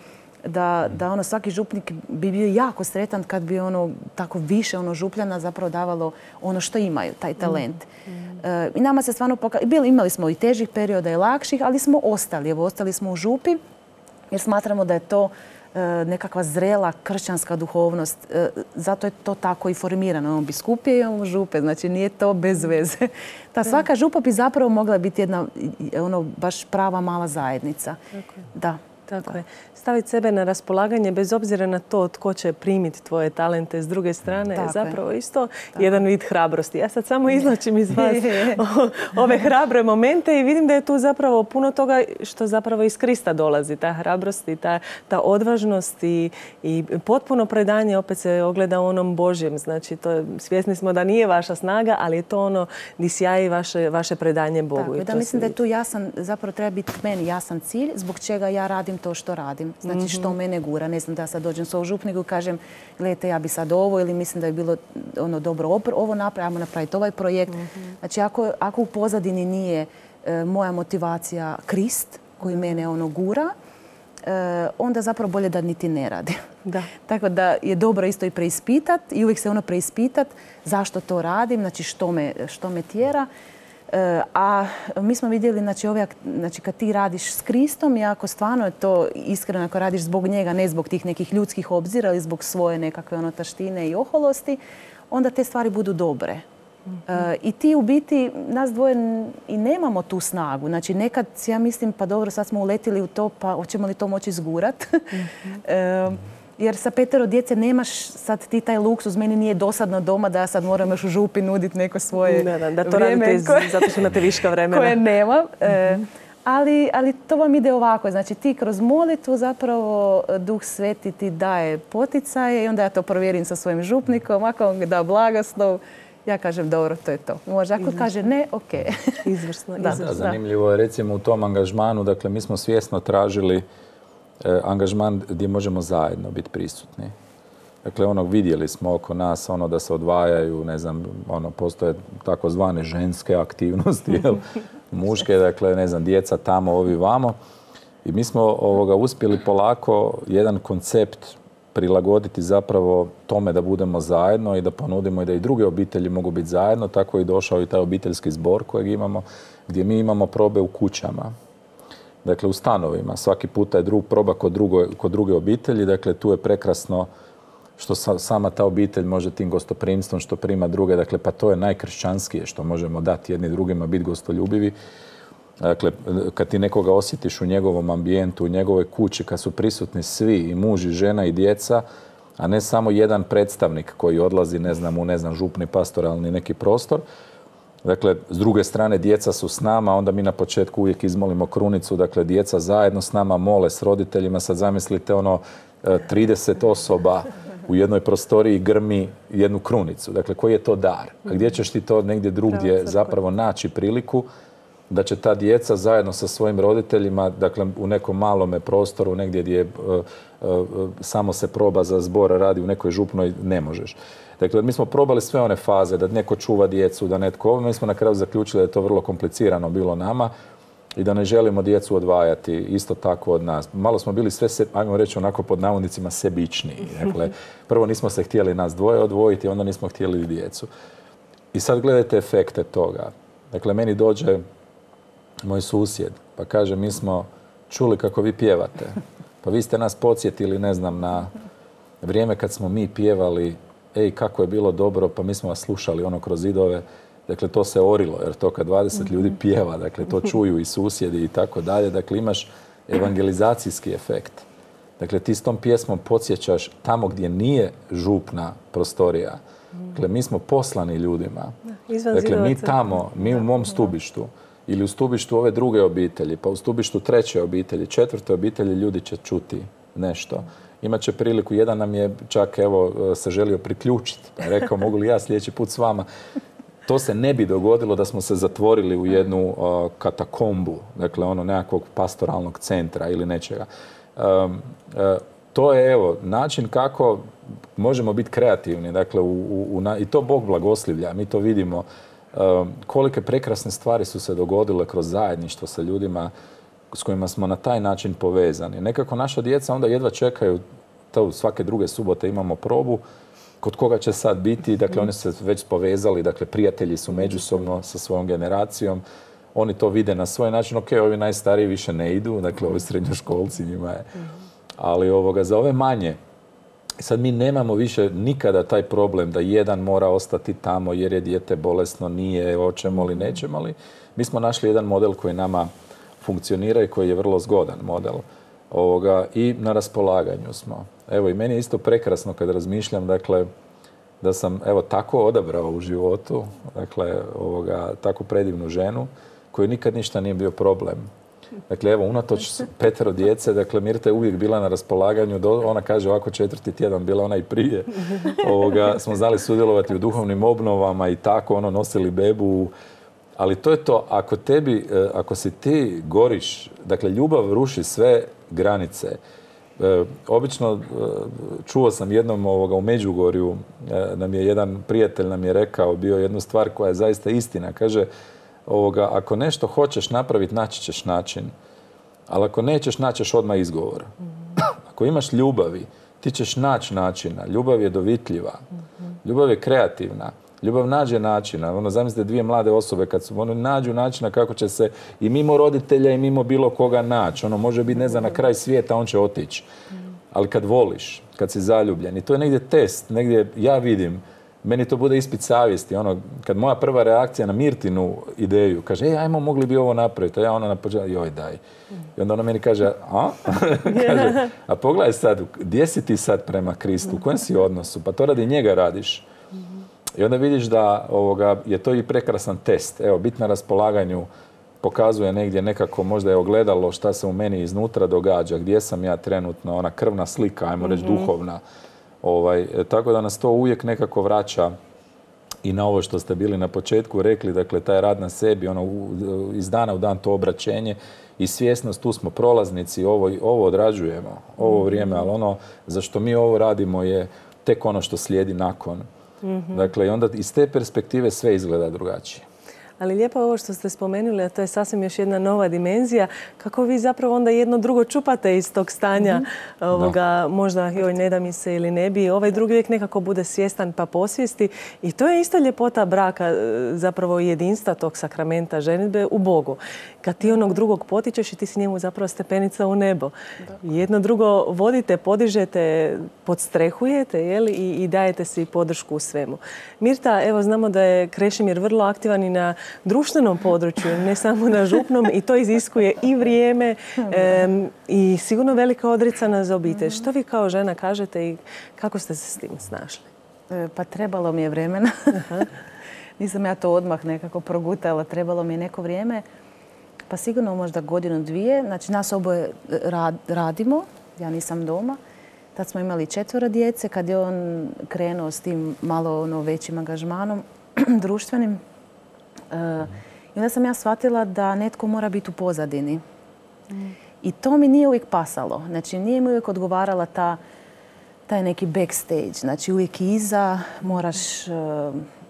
da, da ono svaki župnik bi bio jako sretan kad bi ono tako više ono župljana zapravo davalo ono što imaju, taj talent. Mm. E, I nama se stvarno pokazalo, imali smo i težih perioda i lakših, ali smo ostali. Evo, ostali smo u župi jer smatramo da je to e, nekakva zrela kršćanska duhovnost. E, zato je to tako i formirano. Imamo biskupije i imamo župe, znači nije to bez veze. Ta svaka župa bi zapravo mogla biti jedna ono, baš prava mala zajednica. Da. Tako je. Staviti sebe na raspolaganje bez obzira na to tko će primiti tvoje talente s druge strane je zapravo isto jedan vid hrabrosti. Ja sad samo izlačim iz vas (laughs) ove hrabre momente i vidim da je tu zapravo puno toga što zapravo iz Krista dolazi. Ta hrabrost i ta, ta odvažnost i, i potpuno predanje opet se ogleda u onom Božjem. Znači, to, svjesni smo da nije vaša snaga, ali je to ono di sjaji vaše, vaše predanje Bogu. Tako, da mislim da je tu jasan, zapravo treba biti meni jasan cilj zbog čega ja radim to što radim. Znači što mhm. mene gura. Ne znam da sad dođem s ovog župniku i kažem gledajte ja bi sad ovo ili mislim da je bilo ono dobro ovo napravimo napraviti ovaj projekt. Mhm. Znači ako, ako u pozadini nije e, moja motivacija Krist koji mene ono gura, e, onda zapravo bolje da niti ne radim. Da. (laughs) Tako da je dobro isto i preispitat i uvijek se ono preispitat zašto to radim, znači što me, što me tjera. E, a mi smo vidjeli, znači, znači kad ti radiš s Kristom i ako stvarno je to iskreno, ako radiš zbog njega, ne zbog tih nekih ljudskih obzira, ali zbog svoje nekakve ono taštine i oholosti, onda te stvari budu dobre. E, I ti u biti, nas dvoje i nemamo tu snagu. Znači nekad, ja mislim, pa dobro, sad smo uletili u to, pa hoćemo li to moći zgurat. (laughs) E, jer sa petero djece nemaš sad ti taj luksuz, meni nije dosadno doma da ja sad moram još u župi nuditi neko svoje da, da, da to vrijeme zato što imate viška vremena. Koje nemam. E, ali, ali to vam ide ovako. Znači ti kroz molitvu zapravo Duh Sveti ti daje poticaje i onda ja to provjerim sa svojim župnikom. Ako on da blagoslov, ja kažem dobro, to je to. Može, ako kaže ne, ok. Izvrsno, (laughs) da. zanimljivo je recimo u tom angažmanu, dakle mi smo svjesno tražili angažman gdje možemo zajedno biti prisutni. Dakle, ono, vidjeli smo oko nas ono da se odvajaju, ne znam, ono, postoje takozvane ženske aktivnosti, (laughs) jel? muške, dakle, ne znam, djeca tamo, ovi vamo. I mi smo ovoga uspjeli polako jedan koncept prilagoditi zapravo tome da budemo zajedno i da ponudimo i da i druge obitelji mogu biti zajedno. Tako je došao i taj obiteljski zbor kojeg imamo, gdje mi imamo probe u kućama. Dakle, u stanovima. Svaki puta je drug proba kod, kod druge obitelji. Dakle, tu je prekrasno što sama ta obitelj može tim gostoprimstvom što prima druge. Dakle, pa to je najkršćanskije što možemo dati jedni drugima, biti gostoljubivi. Dakle, kad ti nekoga osjetiš u njegovom ambijentu, u njegovoj kući, kad su prisutni svi, i muž, i žena, i djeca, a ne samo jedan predstavnik koji odlazi, ne znam, u ne znam, župni, pastoralni neki prostor. Dakle, s druge strane, djeca su s nama, onda mi na početku uvijek izmolimo krunicu, dakle, djeca zajedno s nama mole s roditeljima, sad zamislite ono 30 osoba u jednoj prostoriji grmi jednu krunicu. Dakle, koji je to dar? A gdje ćeš ti to negdje drugdje zapravo naći priliku da će ta djeca zajedno sa svojim roditeljima, dakle u nekom malome prostoru, negdje gdje e, e, samo se proba za zbor radi u nekoj župnoj, ne možeš. Dakle, mi smo probali sve one faze, da neko čuva djecu, da netko ovo. Mi smo na kraju zaključili da je to vrlo komplicirano bilo nama i da ne želimo djecu odvajati isto tako od nas. Malo smo bili sve, se, ajmo reći onako pod navodnicima, sebični. (laughs) Dakle, prvo nismo se htjeli nas dvoje odvojiti, onda nismo htjeli djecu. I sad gledajte efekte toga. Dakle, meni dođe moj susjed, pa kaže mi smo čuli kako vi pjevate. (laughs) Pa vi ste nas podsjetili, ne znam, na vrijeme kad smo mi pjevali ej, kako je bilo dobro, pa mi smo vas slušali ono kroz zidove. Dakle, to se orilo, jer to kad 20 ljudi mhm. pjeva, dakle, to čuju i susjedi i tako dalje. Dakle, imaš evangelizacijski efekt. Dakle, ti s tom pjesmom podsjećaš tamo gdje nije župna prostorija. Dakle, mi smo poslani ljudima. Dakle, mi tamo, mi u mom stubištu, ili u stubištu ove druge obitelji, pa u stubištu treće obitelji, četvrte obitelji ljudi će čuti nešto. Imaće priliku, jedan nam je čak evo se želio priključiti. Pa rekao mogu li ja sljedeći put s vama. To se ne bi dogodilo da smo se zatvorili u jednu katakombu, dakle ono nekakvog pastoralnog centra ili nečega. E, to je evo način kako možemo biti kreativni, dakle u, i to Bog blagoslivlja, mi to vidimo kolike prekrasne stvari su se dogodile kroz zajedništvo sa ljudima s kojima smo na taj način povezani. Nekako naša djeca onda jedva čekaju, to svake druge subote imamo probu, kod koga će sad biti, dakle oni se već povezali, dakle prijatelji su međusobno sa svojom generacijom, oni to vide na svoj način, ok, ovi najstariji više ne idu, dakle ovi srednjoškolci njima je. Ali ovoga, za ove manje, Sad mi nemamo više nikada taj problem da jedan mora ostati tamo jer je dijete bolesno, nije, hoćemo li, nećemo li. Mi smo našli jedan model koji nama funkcionira i koji je vrlo zgodan model. Ovoga, I na raspolaganju smo. Evo i meni je isto prekrasno kad razmišljam, dakle, da sam evo tako odabrao u životu, dakle, ovoga, tako predivnu ženu, koju nikad ništa nije bio problem. Dakle, evo, unatoč petero djece, dakle, Mirta je uvijek bila na raspolaganju, ona kaže ovako četvrti tjedan, bila ona i prije. (laughs) Ovoga, smo znali sudjelovati u duhovnim obnovama i tako, ono, nosili bebu. Ali to je to, ako tebi, e, ako si ti goriš, dakle, ljubav ruši sve granice. E, obično, e, čuo sam jednom ovoga u Međugorju, nam je jedan prijatelj nam je rekao, bio jednu stvar koja je zaista istina. Kaže, ovoga, ako nešto hoćeš napraviti, naći ćeš način. Ali ako nećeš, naćeš odmah izgovor. Ako imaš ljubavi, ti ćeš naći načina. Ljubav je dovitljiva. Ljubav je kreativna. Ljubav nađe načina. Ono, zamislite dvije mlade osobe kad su, ono, nađu načina kako će se i mimo roditelja i mimo bilo koga naći. Ono, može biti, ne znam, na kraj svijeta, on će otići. Ali kad voliš, kad si zaljubljen, i to je negdje test, negdje ja vidim, meni to bude ispit savjesti. Ono, kad moja prva reakcija na Mirtinu ideju, kaže, ej, ajmo, mogli bi ovo napraviti. A ja ona na početku, joj, daj. I onda ona meni kaže, a? (laughs) (laughs) kaže, a pogledaj sad, gdje si ti sad prema Kristu? U kojem si odnosu? Pa to radi njega radiš. I onda vidiš da ovoga, je to i prekrasan test. Evo, biti na raspolaganju pokazuje negdje nekako možda je ogledalo šta se u meni iznutra događa, gdje sam ja trenutno, ona krvna slika, ajmo reći mhm. duhovna Ovaj, tako da nas to uvijek nekako vraća i na ovo što ste bili na početku rekli, dakle taj rad na sebi, ono iz dana u dan to obraćenje i svjesnost, tu smo prolaznici, ovo, ovo odrađujemo, ovo mhm. vrijeme, ali ono za što mi ovo radimo je tek ono što slijedi nakon. Dakle, i onda iz te perspektive sve izgleda drugačije. Ali lijepo ovo što ste spomenuli, a to je sasvim još jedna nova dimenzija, kako vi zapravo onda jedno drugo čupate iz tog stanja mhm. ovoga, možda joj ne da mi se ili ne bi. Ovaj drugi uvijek nekako bude svjestan pa posvijesti. I to je isto ljepota braka, e, zapravo jedinstva tog sakramenta ženitbe u Bogu. Kad ti onog drugog potičeš i ti si njemu zapravo stepenica u nebo. Jedno drugo vodite, podižete, podstrehujete jeli, i, i dajete si podršku u svemu. Mirta, evo znamo da je Krešimir vrlo aktivan i na društvenom području, ne samo na župnom i to iziskuje i vrijeme i sigurno velika odricana za obitelj. Što vi kao žena kažete i kako ste se s tim snašli? E, pa trebalo mi je vremena. (laughs) Nisam ja to odmah nekako progutala, trebalo mi je neko vrijeme. Pa sigurno možda godinu, dvije. Znači nas oboje radimo, ja nisam doma. Tad smo imali četvora djece. Kad je on krenuo s tim malo ono, većim angažmanom (clears throat) društvenim, i onda sam ja shvatila da netko mora biti u pozadini. I to mi nije uvijek pasalo. Znači, nije mi uvijek odgovarala ta, taj neki backstage. Znači, uvijek iza moraš, uh,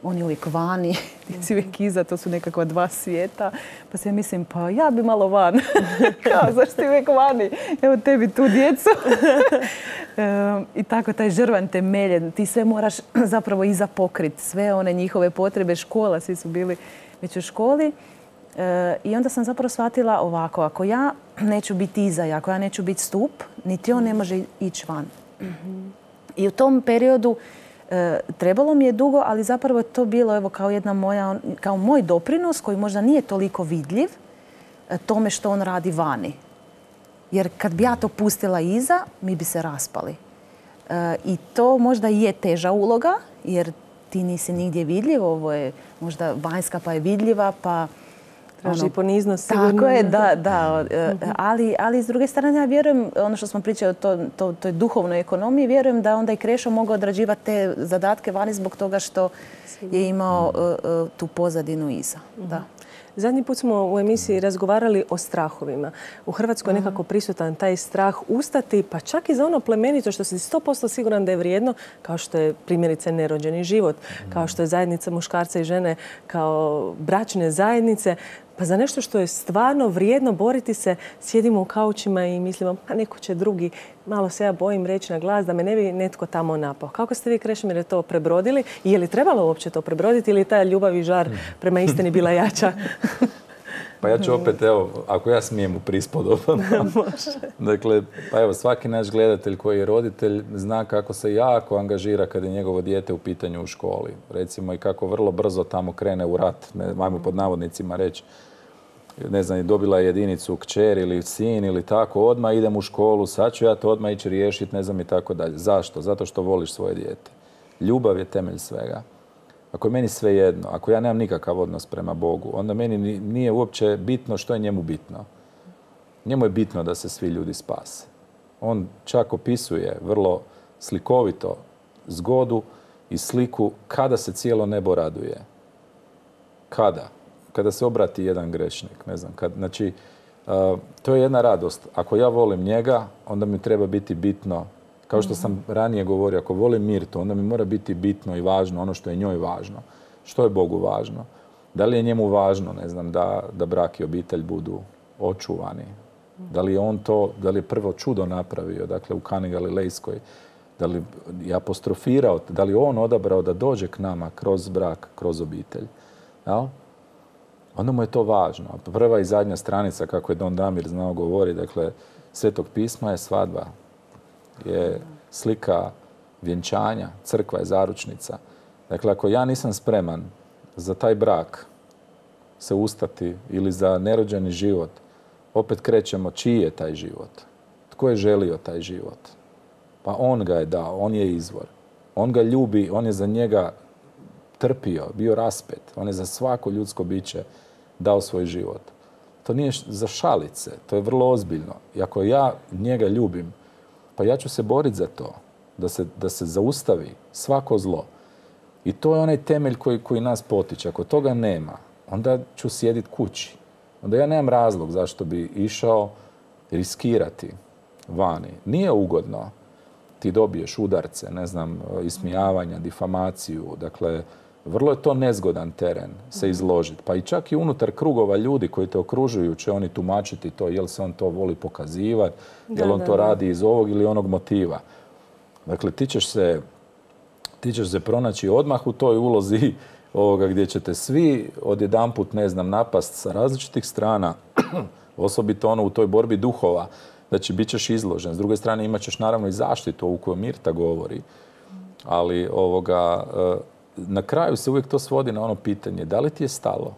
on je uvijek vani, (laughs) ti si uvijek iza, to su nekakva dva svijeta. Pa se mislim, pa ja bi malo van. (laughs) Kao, zašto ti uvijek vani? Evo tebi tu djecu. (laughs) I tako taj žrvan temeljen, ti sve moraš (clears throat) zapravo iza pokrit. Sve one njihove potrebe, škola, svi su bili već u školi. E, I onda sam zapravo shvatila ovako, ako ja (clears throat) neću biti iza, ako ja neću biti stup, niti on ne može ići van. I u tom periodu e, trebalo mi je dugo, ali zapravo je to bilo evo, kao jedna moja, kao moj doprinos koji možda nije toliko vidljiv e, tome što on radi vani. Jer kad bi ja to pustila iza, mi bi se raspali. I to možda je teža uloga, jer ti nisi nigdje vidljiv, ovo je možda vanjska pa je vidljiva, pa... Traži ono, poniznost Tako je, da, da. E, mhm. Ali, ali s druge strane ja vjerujem, ono što smo pričali o to, to, toj duhovnoj ekonomiji, vjerujem da onda i Krešo mogao odrađivati te zadatke vani zbog toga što je imao e, e, tu pozadinu iza. Da. Mhm. Zadnji put smo u emisiji razgovarali o strahovima. U Hrvatskoj je nekako prisutan taj strah ustati, pa čak i za ono plemenito što si 100% siguran da je vrijedno, kao što je primjerice nerođeni život, kao što je zajednica muškarca i žene kao bračne zajednice. Pa za nešto što je stvarno vrijedno boriti se, sjedimo u kaučima i mislimo, pa neko će drugi, malo se ja bojim reći na glas da me ne bi netko tamo napao. Kako ste vi, Krešimir, to prebrodili? I je li trebalo uopće to prebroditi ili je ta ljubav i žar prema istini bila jača? (laughs) Pa ja ću opet, evo, ako ja smijem u prispodobama. (laughs) dakle, pa evo, svaki naš gledatelj koji je roditelj zna kako se jako angažira kada je njegovo dijete u pitanju u školi. Recimo i kako vrlo brzo tamo krene u rat, ne, majmo pod navodnicima reći. ne znam, dobila je jedinicu kćer ili sin ili tako, odmah idem u školu, sad ću ja to odmah ići riješiti, ne znam i tako dalje. Zašto? Zato što voliš svoje dijete. Ljubav je temelj svega. Ako je meni sve jedno, ako ja nemam nikakav odnos prema Bogu, onda meni nije uopće bitno što je njemu bitno. Njemu je bitno da se svi ljudi spase. On čak opisuje vrlo slikovito zgodu i sliku kada se cijelo nebo raduje. Kada? Kada se obrati jedan grešnik. Ne znam, kad, znači, to je jedna radost. Ako ja volim njega, onda mi treba biti bitno kao što sam ranije govorio, ako volim Mirtu, onda mi mora biti bitno i važno ono što je njoj važno. Što je Bogu važno? Da li je njemu važno, ne znam, da, da brak i obitelj budu očuvani? Da li je on to, da li je prvo čudo napravio, dakle u Kani Galilejskoj, da li je apostrofirao, da li on odabrao da dođe k nama kroz brak, kroz obitelj? Jel? Onda mu je to važno. Prva i zadnja stranica, kako je Don Damir znao govori, dakle, Svetog pisma je svadba je slika vjenčanja, crkva je zaručnica. Dakle, ako ja nisam spreman za taj brak se ustati ili za nerođeni život, opet krećemo čiji je taj život. Tko je želio taj život? Pa on ga je dao, on je izvor. On ga ljubi, on je za njega trpio, bio raspet. On je za svako ljudsko biće dao svoj život. To nije za šalice, to je vrlo ozbiljno. I ako ja njega ljubim, pa ja ću se boriti za to, da se, da se zaustavi svako zlo. I to je onaj temelj koji, koji nas potiče. Ako toga nema, onda ću sjediti kući. Onda ja nemam razlog zašto bi išao riskirati vani. Nije ugodno. Ti dobiješ udarce, ne znam, ismijavanja, difamaciju. Dakle, vrlo je to nezgodan teren se izložiti. Pa i čak i unutar krugova ljudi koji te okružuju će oni tumačiti to, jel se on to voli pokazivati, jel on to radi iz ovog ili onog motiva. Dakle, ti ćeš se, ti ćeš se pronaći odmah u toj ulozi (laughs) ovoga gdje ćete svi odjedanput, ne znam, napast sa različitih strana, (clears throat) osobito ono u toj borbi duhova, znači bit ćeš izložen. S druge strane imat ćeš naravno i zaštitu u kojoj Mirta govori. Ali ovoga, na kraju se uvijek to svodi na ono pitanje, da li ti je stalo?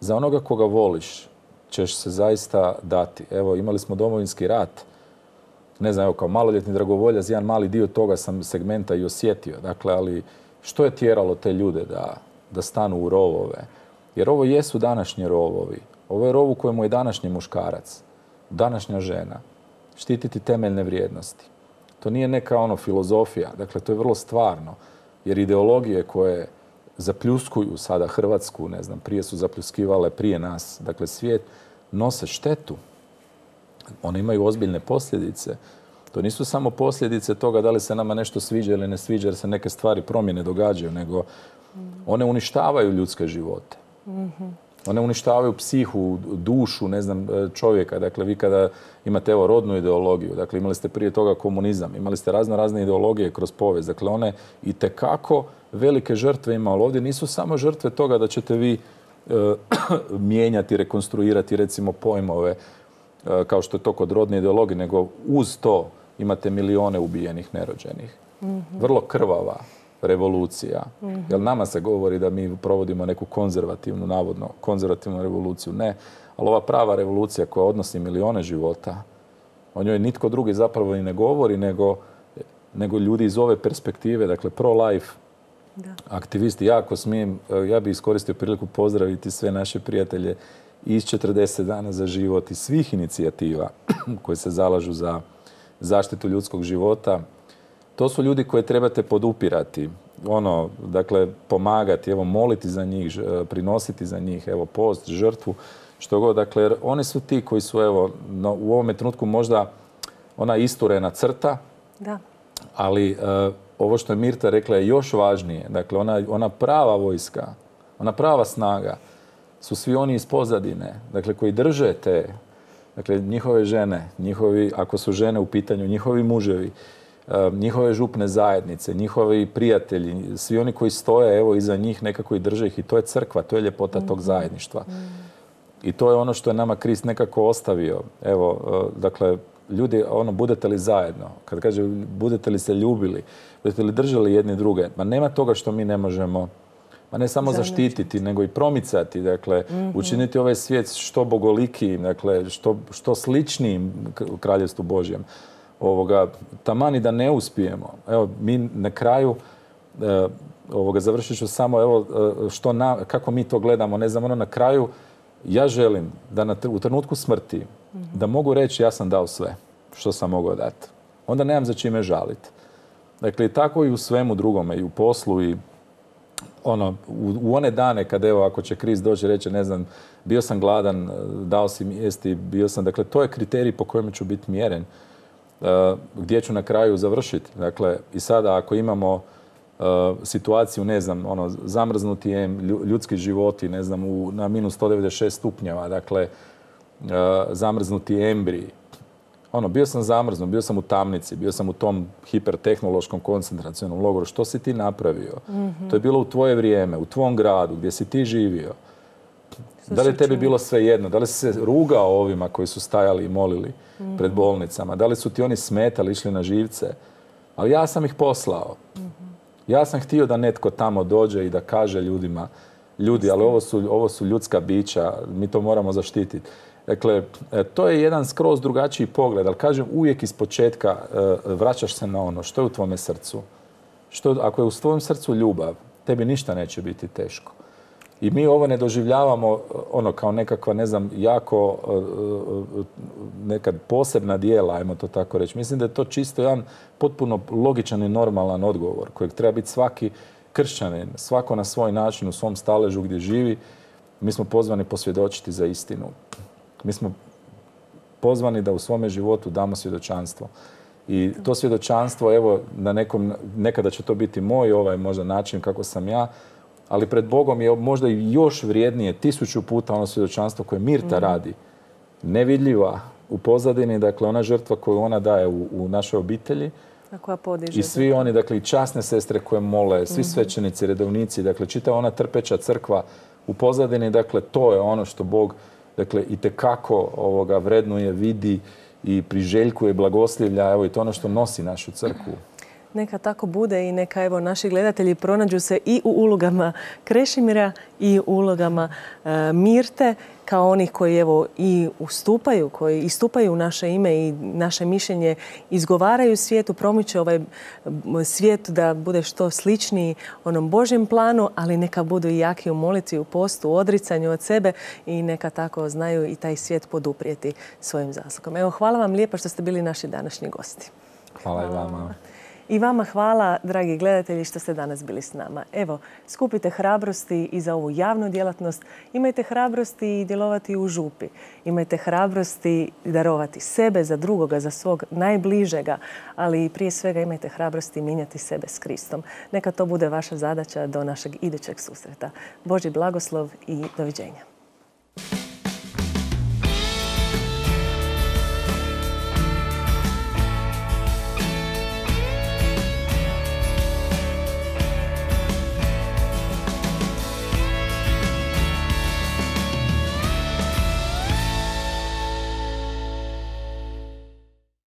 Za onoga koga voliš ćeš se zaista dati. Evo, imali smo domovinski rat. Ne znam, evo, kao maloljetni dragovoljac, jedan mali dio toga sam segmenta i osjetio. Dakle, ali što je tjeralo te ljude da, da stanu u rovove? Jer ovo jesu današnji rovovi. Ovo je rov u kojemu je današnji muškarac, današnja žena. Štititi temeljne vrijednosti. To nije neka ono filozofija, dakle to je vrlo stvarno. Jer ideologije koje zapljuskuju sada Hrvatsku, ne znam, prije su zapljuskivale prije nas, dakle svijet, nose štetu. One imaju ozbiljne posljedice. To nisu samo posljedice toga da li se nama nešto sviđa ili ne sviđa jer se neke stvari promjene događaju, nego one uništavaju ljudske živote. One uništavaju psihu, dušu, ne znam, čovjeka. Dakle, vi kada imate evo rodnu ideologiju, dakle imali ste prije toga komunizam, imali ste razno razne ideologije kroz povijest. Dakle, one i tekako velike žrtve imali. Ovdje nisu samo žrtve toga da ćete vi e, (clears throat) mijenjati, rekonstruirati recimo pojmove e, kao što je to kod rodne ideologije, nego uz to imate milione ubijenih nerođenih. Vrlo krvava revolucija. Jer nama se govori da mi provodimo neku konzervativnu, navodno konzervativnu revoluciju. Ne, ali ova prava revolucija koja odnosi milione života, o njoj nitko drugi zapravo i ne govori, nego, nego ljudi iz ove perspektive, dakle pro-life aktivisti. Ja ako smijem, ja bih iskoristio priliku pozdraviti sve naše prijatelje iz 40 dana za život i svih inicijativa (clears throat) koje se zalažu za zaštitu ljudskog života. To su ljudi koje trebate podupirati, ono, dakle, pomagati, evo, moliti za njih, prinositi za njih, evo, post, žrtvu, što god. Dakle, jer oni su ti koji su, evo, u ovome trenutku možda ona isturena crta, da. ali e, ovo što je Mirta rekla je još važnije. Dakle, ona, ona prava vojska, ona prava snaga su svi oni iz pozadine, dakle, koji drže te, dakle, njihove žene, njihovi, ako su žene u pitanju, njihovi muževi, e, njihove župne zajednice, njihovi prijatelji, svi oni koji stoje evo iza njih nekako i drže ih i to je crkva, to je ljepota tog mhm. zajedništva. I to je ono što je nama Krist nekako ostavio. Evo, e, dakle, ljudi, ono, budete li zajedno? Kad kaže, budete li se ljubili? Budete li držali jedni druge? Ma nema toga što mi ne možemo Ma ne samo zaštititi, nego i promicati, dakle, učiniti ovaj svijet što bogolikijim, dakle, što, što sličnijim kraljevstvu Božjem. Ovoga, tamani da ne uspijemo. Evo, mi na kraju, e, ovoga, završit ću samo, evo, e, što na, kako mi to gledamo, ne znam, ono na kraju, ja želim da na, u trenutku smrti, da mogu reći ja sam dao sve što sam mogao dati. Onda nemam za čime žaliti. Dakle, tako i u svemu drugome, i u poslu, i ono, u, one dane kad evo ako će kriz doći reći ne znam bio sam gladan, dao si mi jesti, bio sam, dakle to je kriterij po kojem ću biti mjeren gdje ću na kraju završiti. Dakle i sada ako imamo uh, situaciju, ne znam, ono, zamrznuti ljudski životi, ne znam, u, na minus 196 stupnjeva, dakle, uh, zamrznuti embriji, ono, bio sam zamrznut, bio sam u tamnici, bio sam u tom hipertehnološkom koncentracionom logoru. Što si ti napravio? To je bilo u tvoje vrijeme, u tvom gradu, gdje si ti živio. Da li je tebi bilo sve jedno? Da li si se rugao ovima koji su stajali i molili pred bolnicama? Da li su ti oni smetali, išli na živce? Ali ja sam ih poslao. Ja sam htio da netko tamo dođe i da kaže ljudima, ljudi, ali ovo su, ovo su ljudska bića, mi to moramo zaštititi. Dakle, e, to je jedan skroz drugačiji pogled, ali kažem uvijek iz početka e, vraćaš se na ono što je u tvome srcu. Što, ako je u tvojem srcu ljubav, tebi ništa neće biti teško. I mi ovo ne doživljavamo e, ono kao nekakva, ne znam, jako nekad posebna dijela, ajmo to tako reći. Mislim da je to čisto jedan potpuno logičan i normalan odgovor kojeg treba biti svaki kršćanin, svako na svoj način u svom staležu gdje živi. Mi smo pozvani posvjedočiti za istinu. Mi smo pozvani da u svome životu damo svjedočanstvo. I to svjedočanstvo, evo, na nekom, nekada će to biti moj ovaj možda način kako sam ja, ali pred Bogom je možda i još vrijednije tisuću puta ono svjedočanstvo koje Mirta mm. radi. Nevidljiva u pozadini, dakle ona žrtva koju ona daje u, u našoj obitelji. koja podiže. I svi oni, dakle i časne sestre koje mole, svi mm svećenici, redovnici, dakle čita ona trpeća crkva u pozadini, dakle to je ono što Bog dakle i tekako ovoga vrednuje, vidi i priželjkuje blagoslivlja, evo i to ono što nosi našu crkvu. Neka tako bude i neka evo naši gledatelji pronađu se i u ulogama Krešimira i u ulogama e, Mirte kao onih koji evo i ustupaju, koji istupaju u naše ime i naše mišljenje, izgovaraju svijetu, promiče ovaj svijet da bude što sličniji onom Božjem planu, ali neka budu i jaki u molitvi, u postu, u odricanju od sebe i neka tako znaju i taj svijet poduprijeti svojim zaslugom. Evo, hvala vam lijepo što ste bili naši današnji gosti. Hvala, i vama. I vama hvala, dragi gledatelji, što ste danas bili s nama. Evo, skupite hrabrosti i za ovu javnu djelatnost. Imajte hrabrosti i djelovati u župi. Imajte hrabrosti darovati sebe za drugoga, za svog najbližega, ali prije svega imajte hrabrosti mijenjati sebe s Kristom. Neka to bude vaša zadaća do našeg idućeg susreta. Boži blagoslov i doviđenja.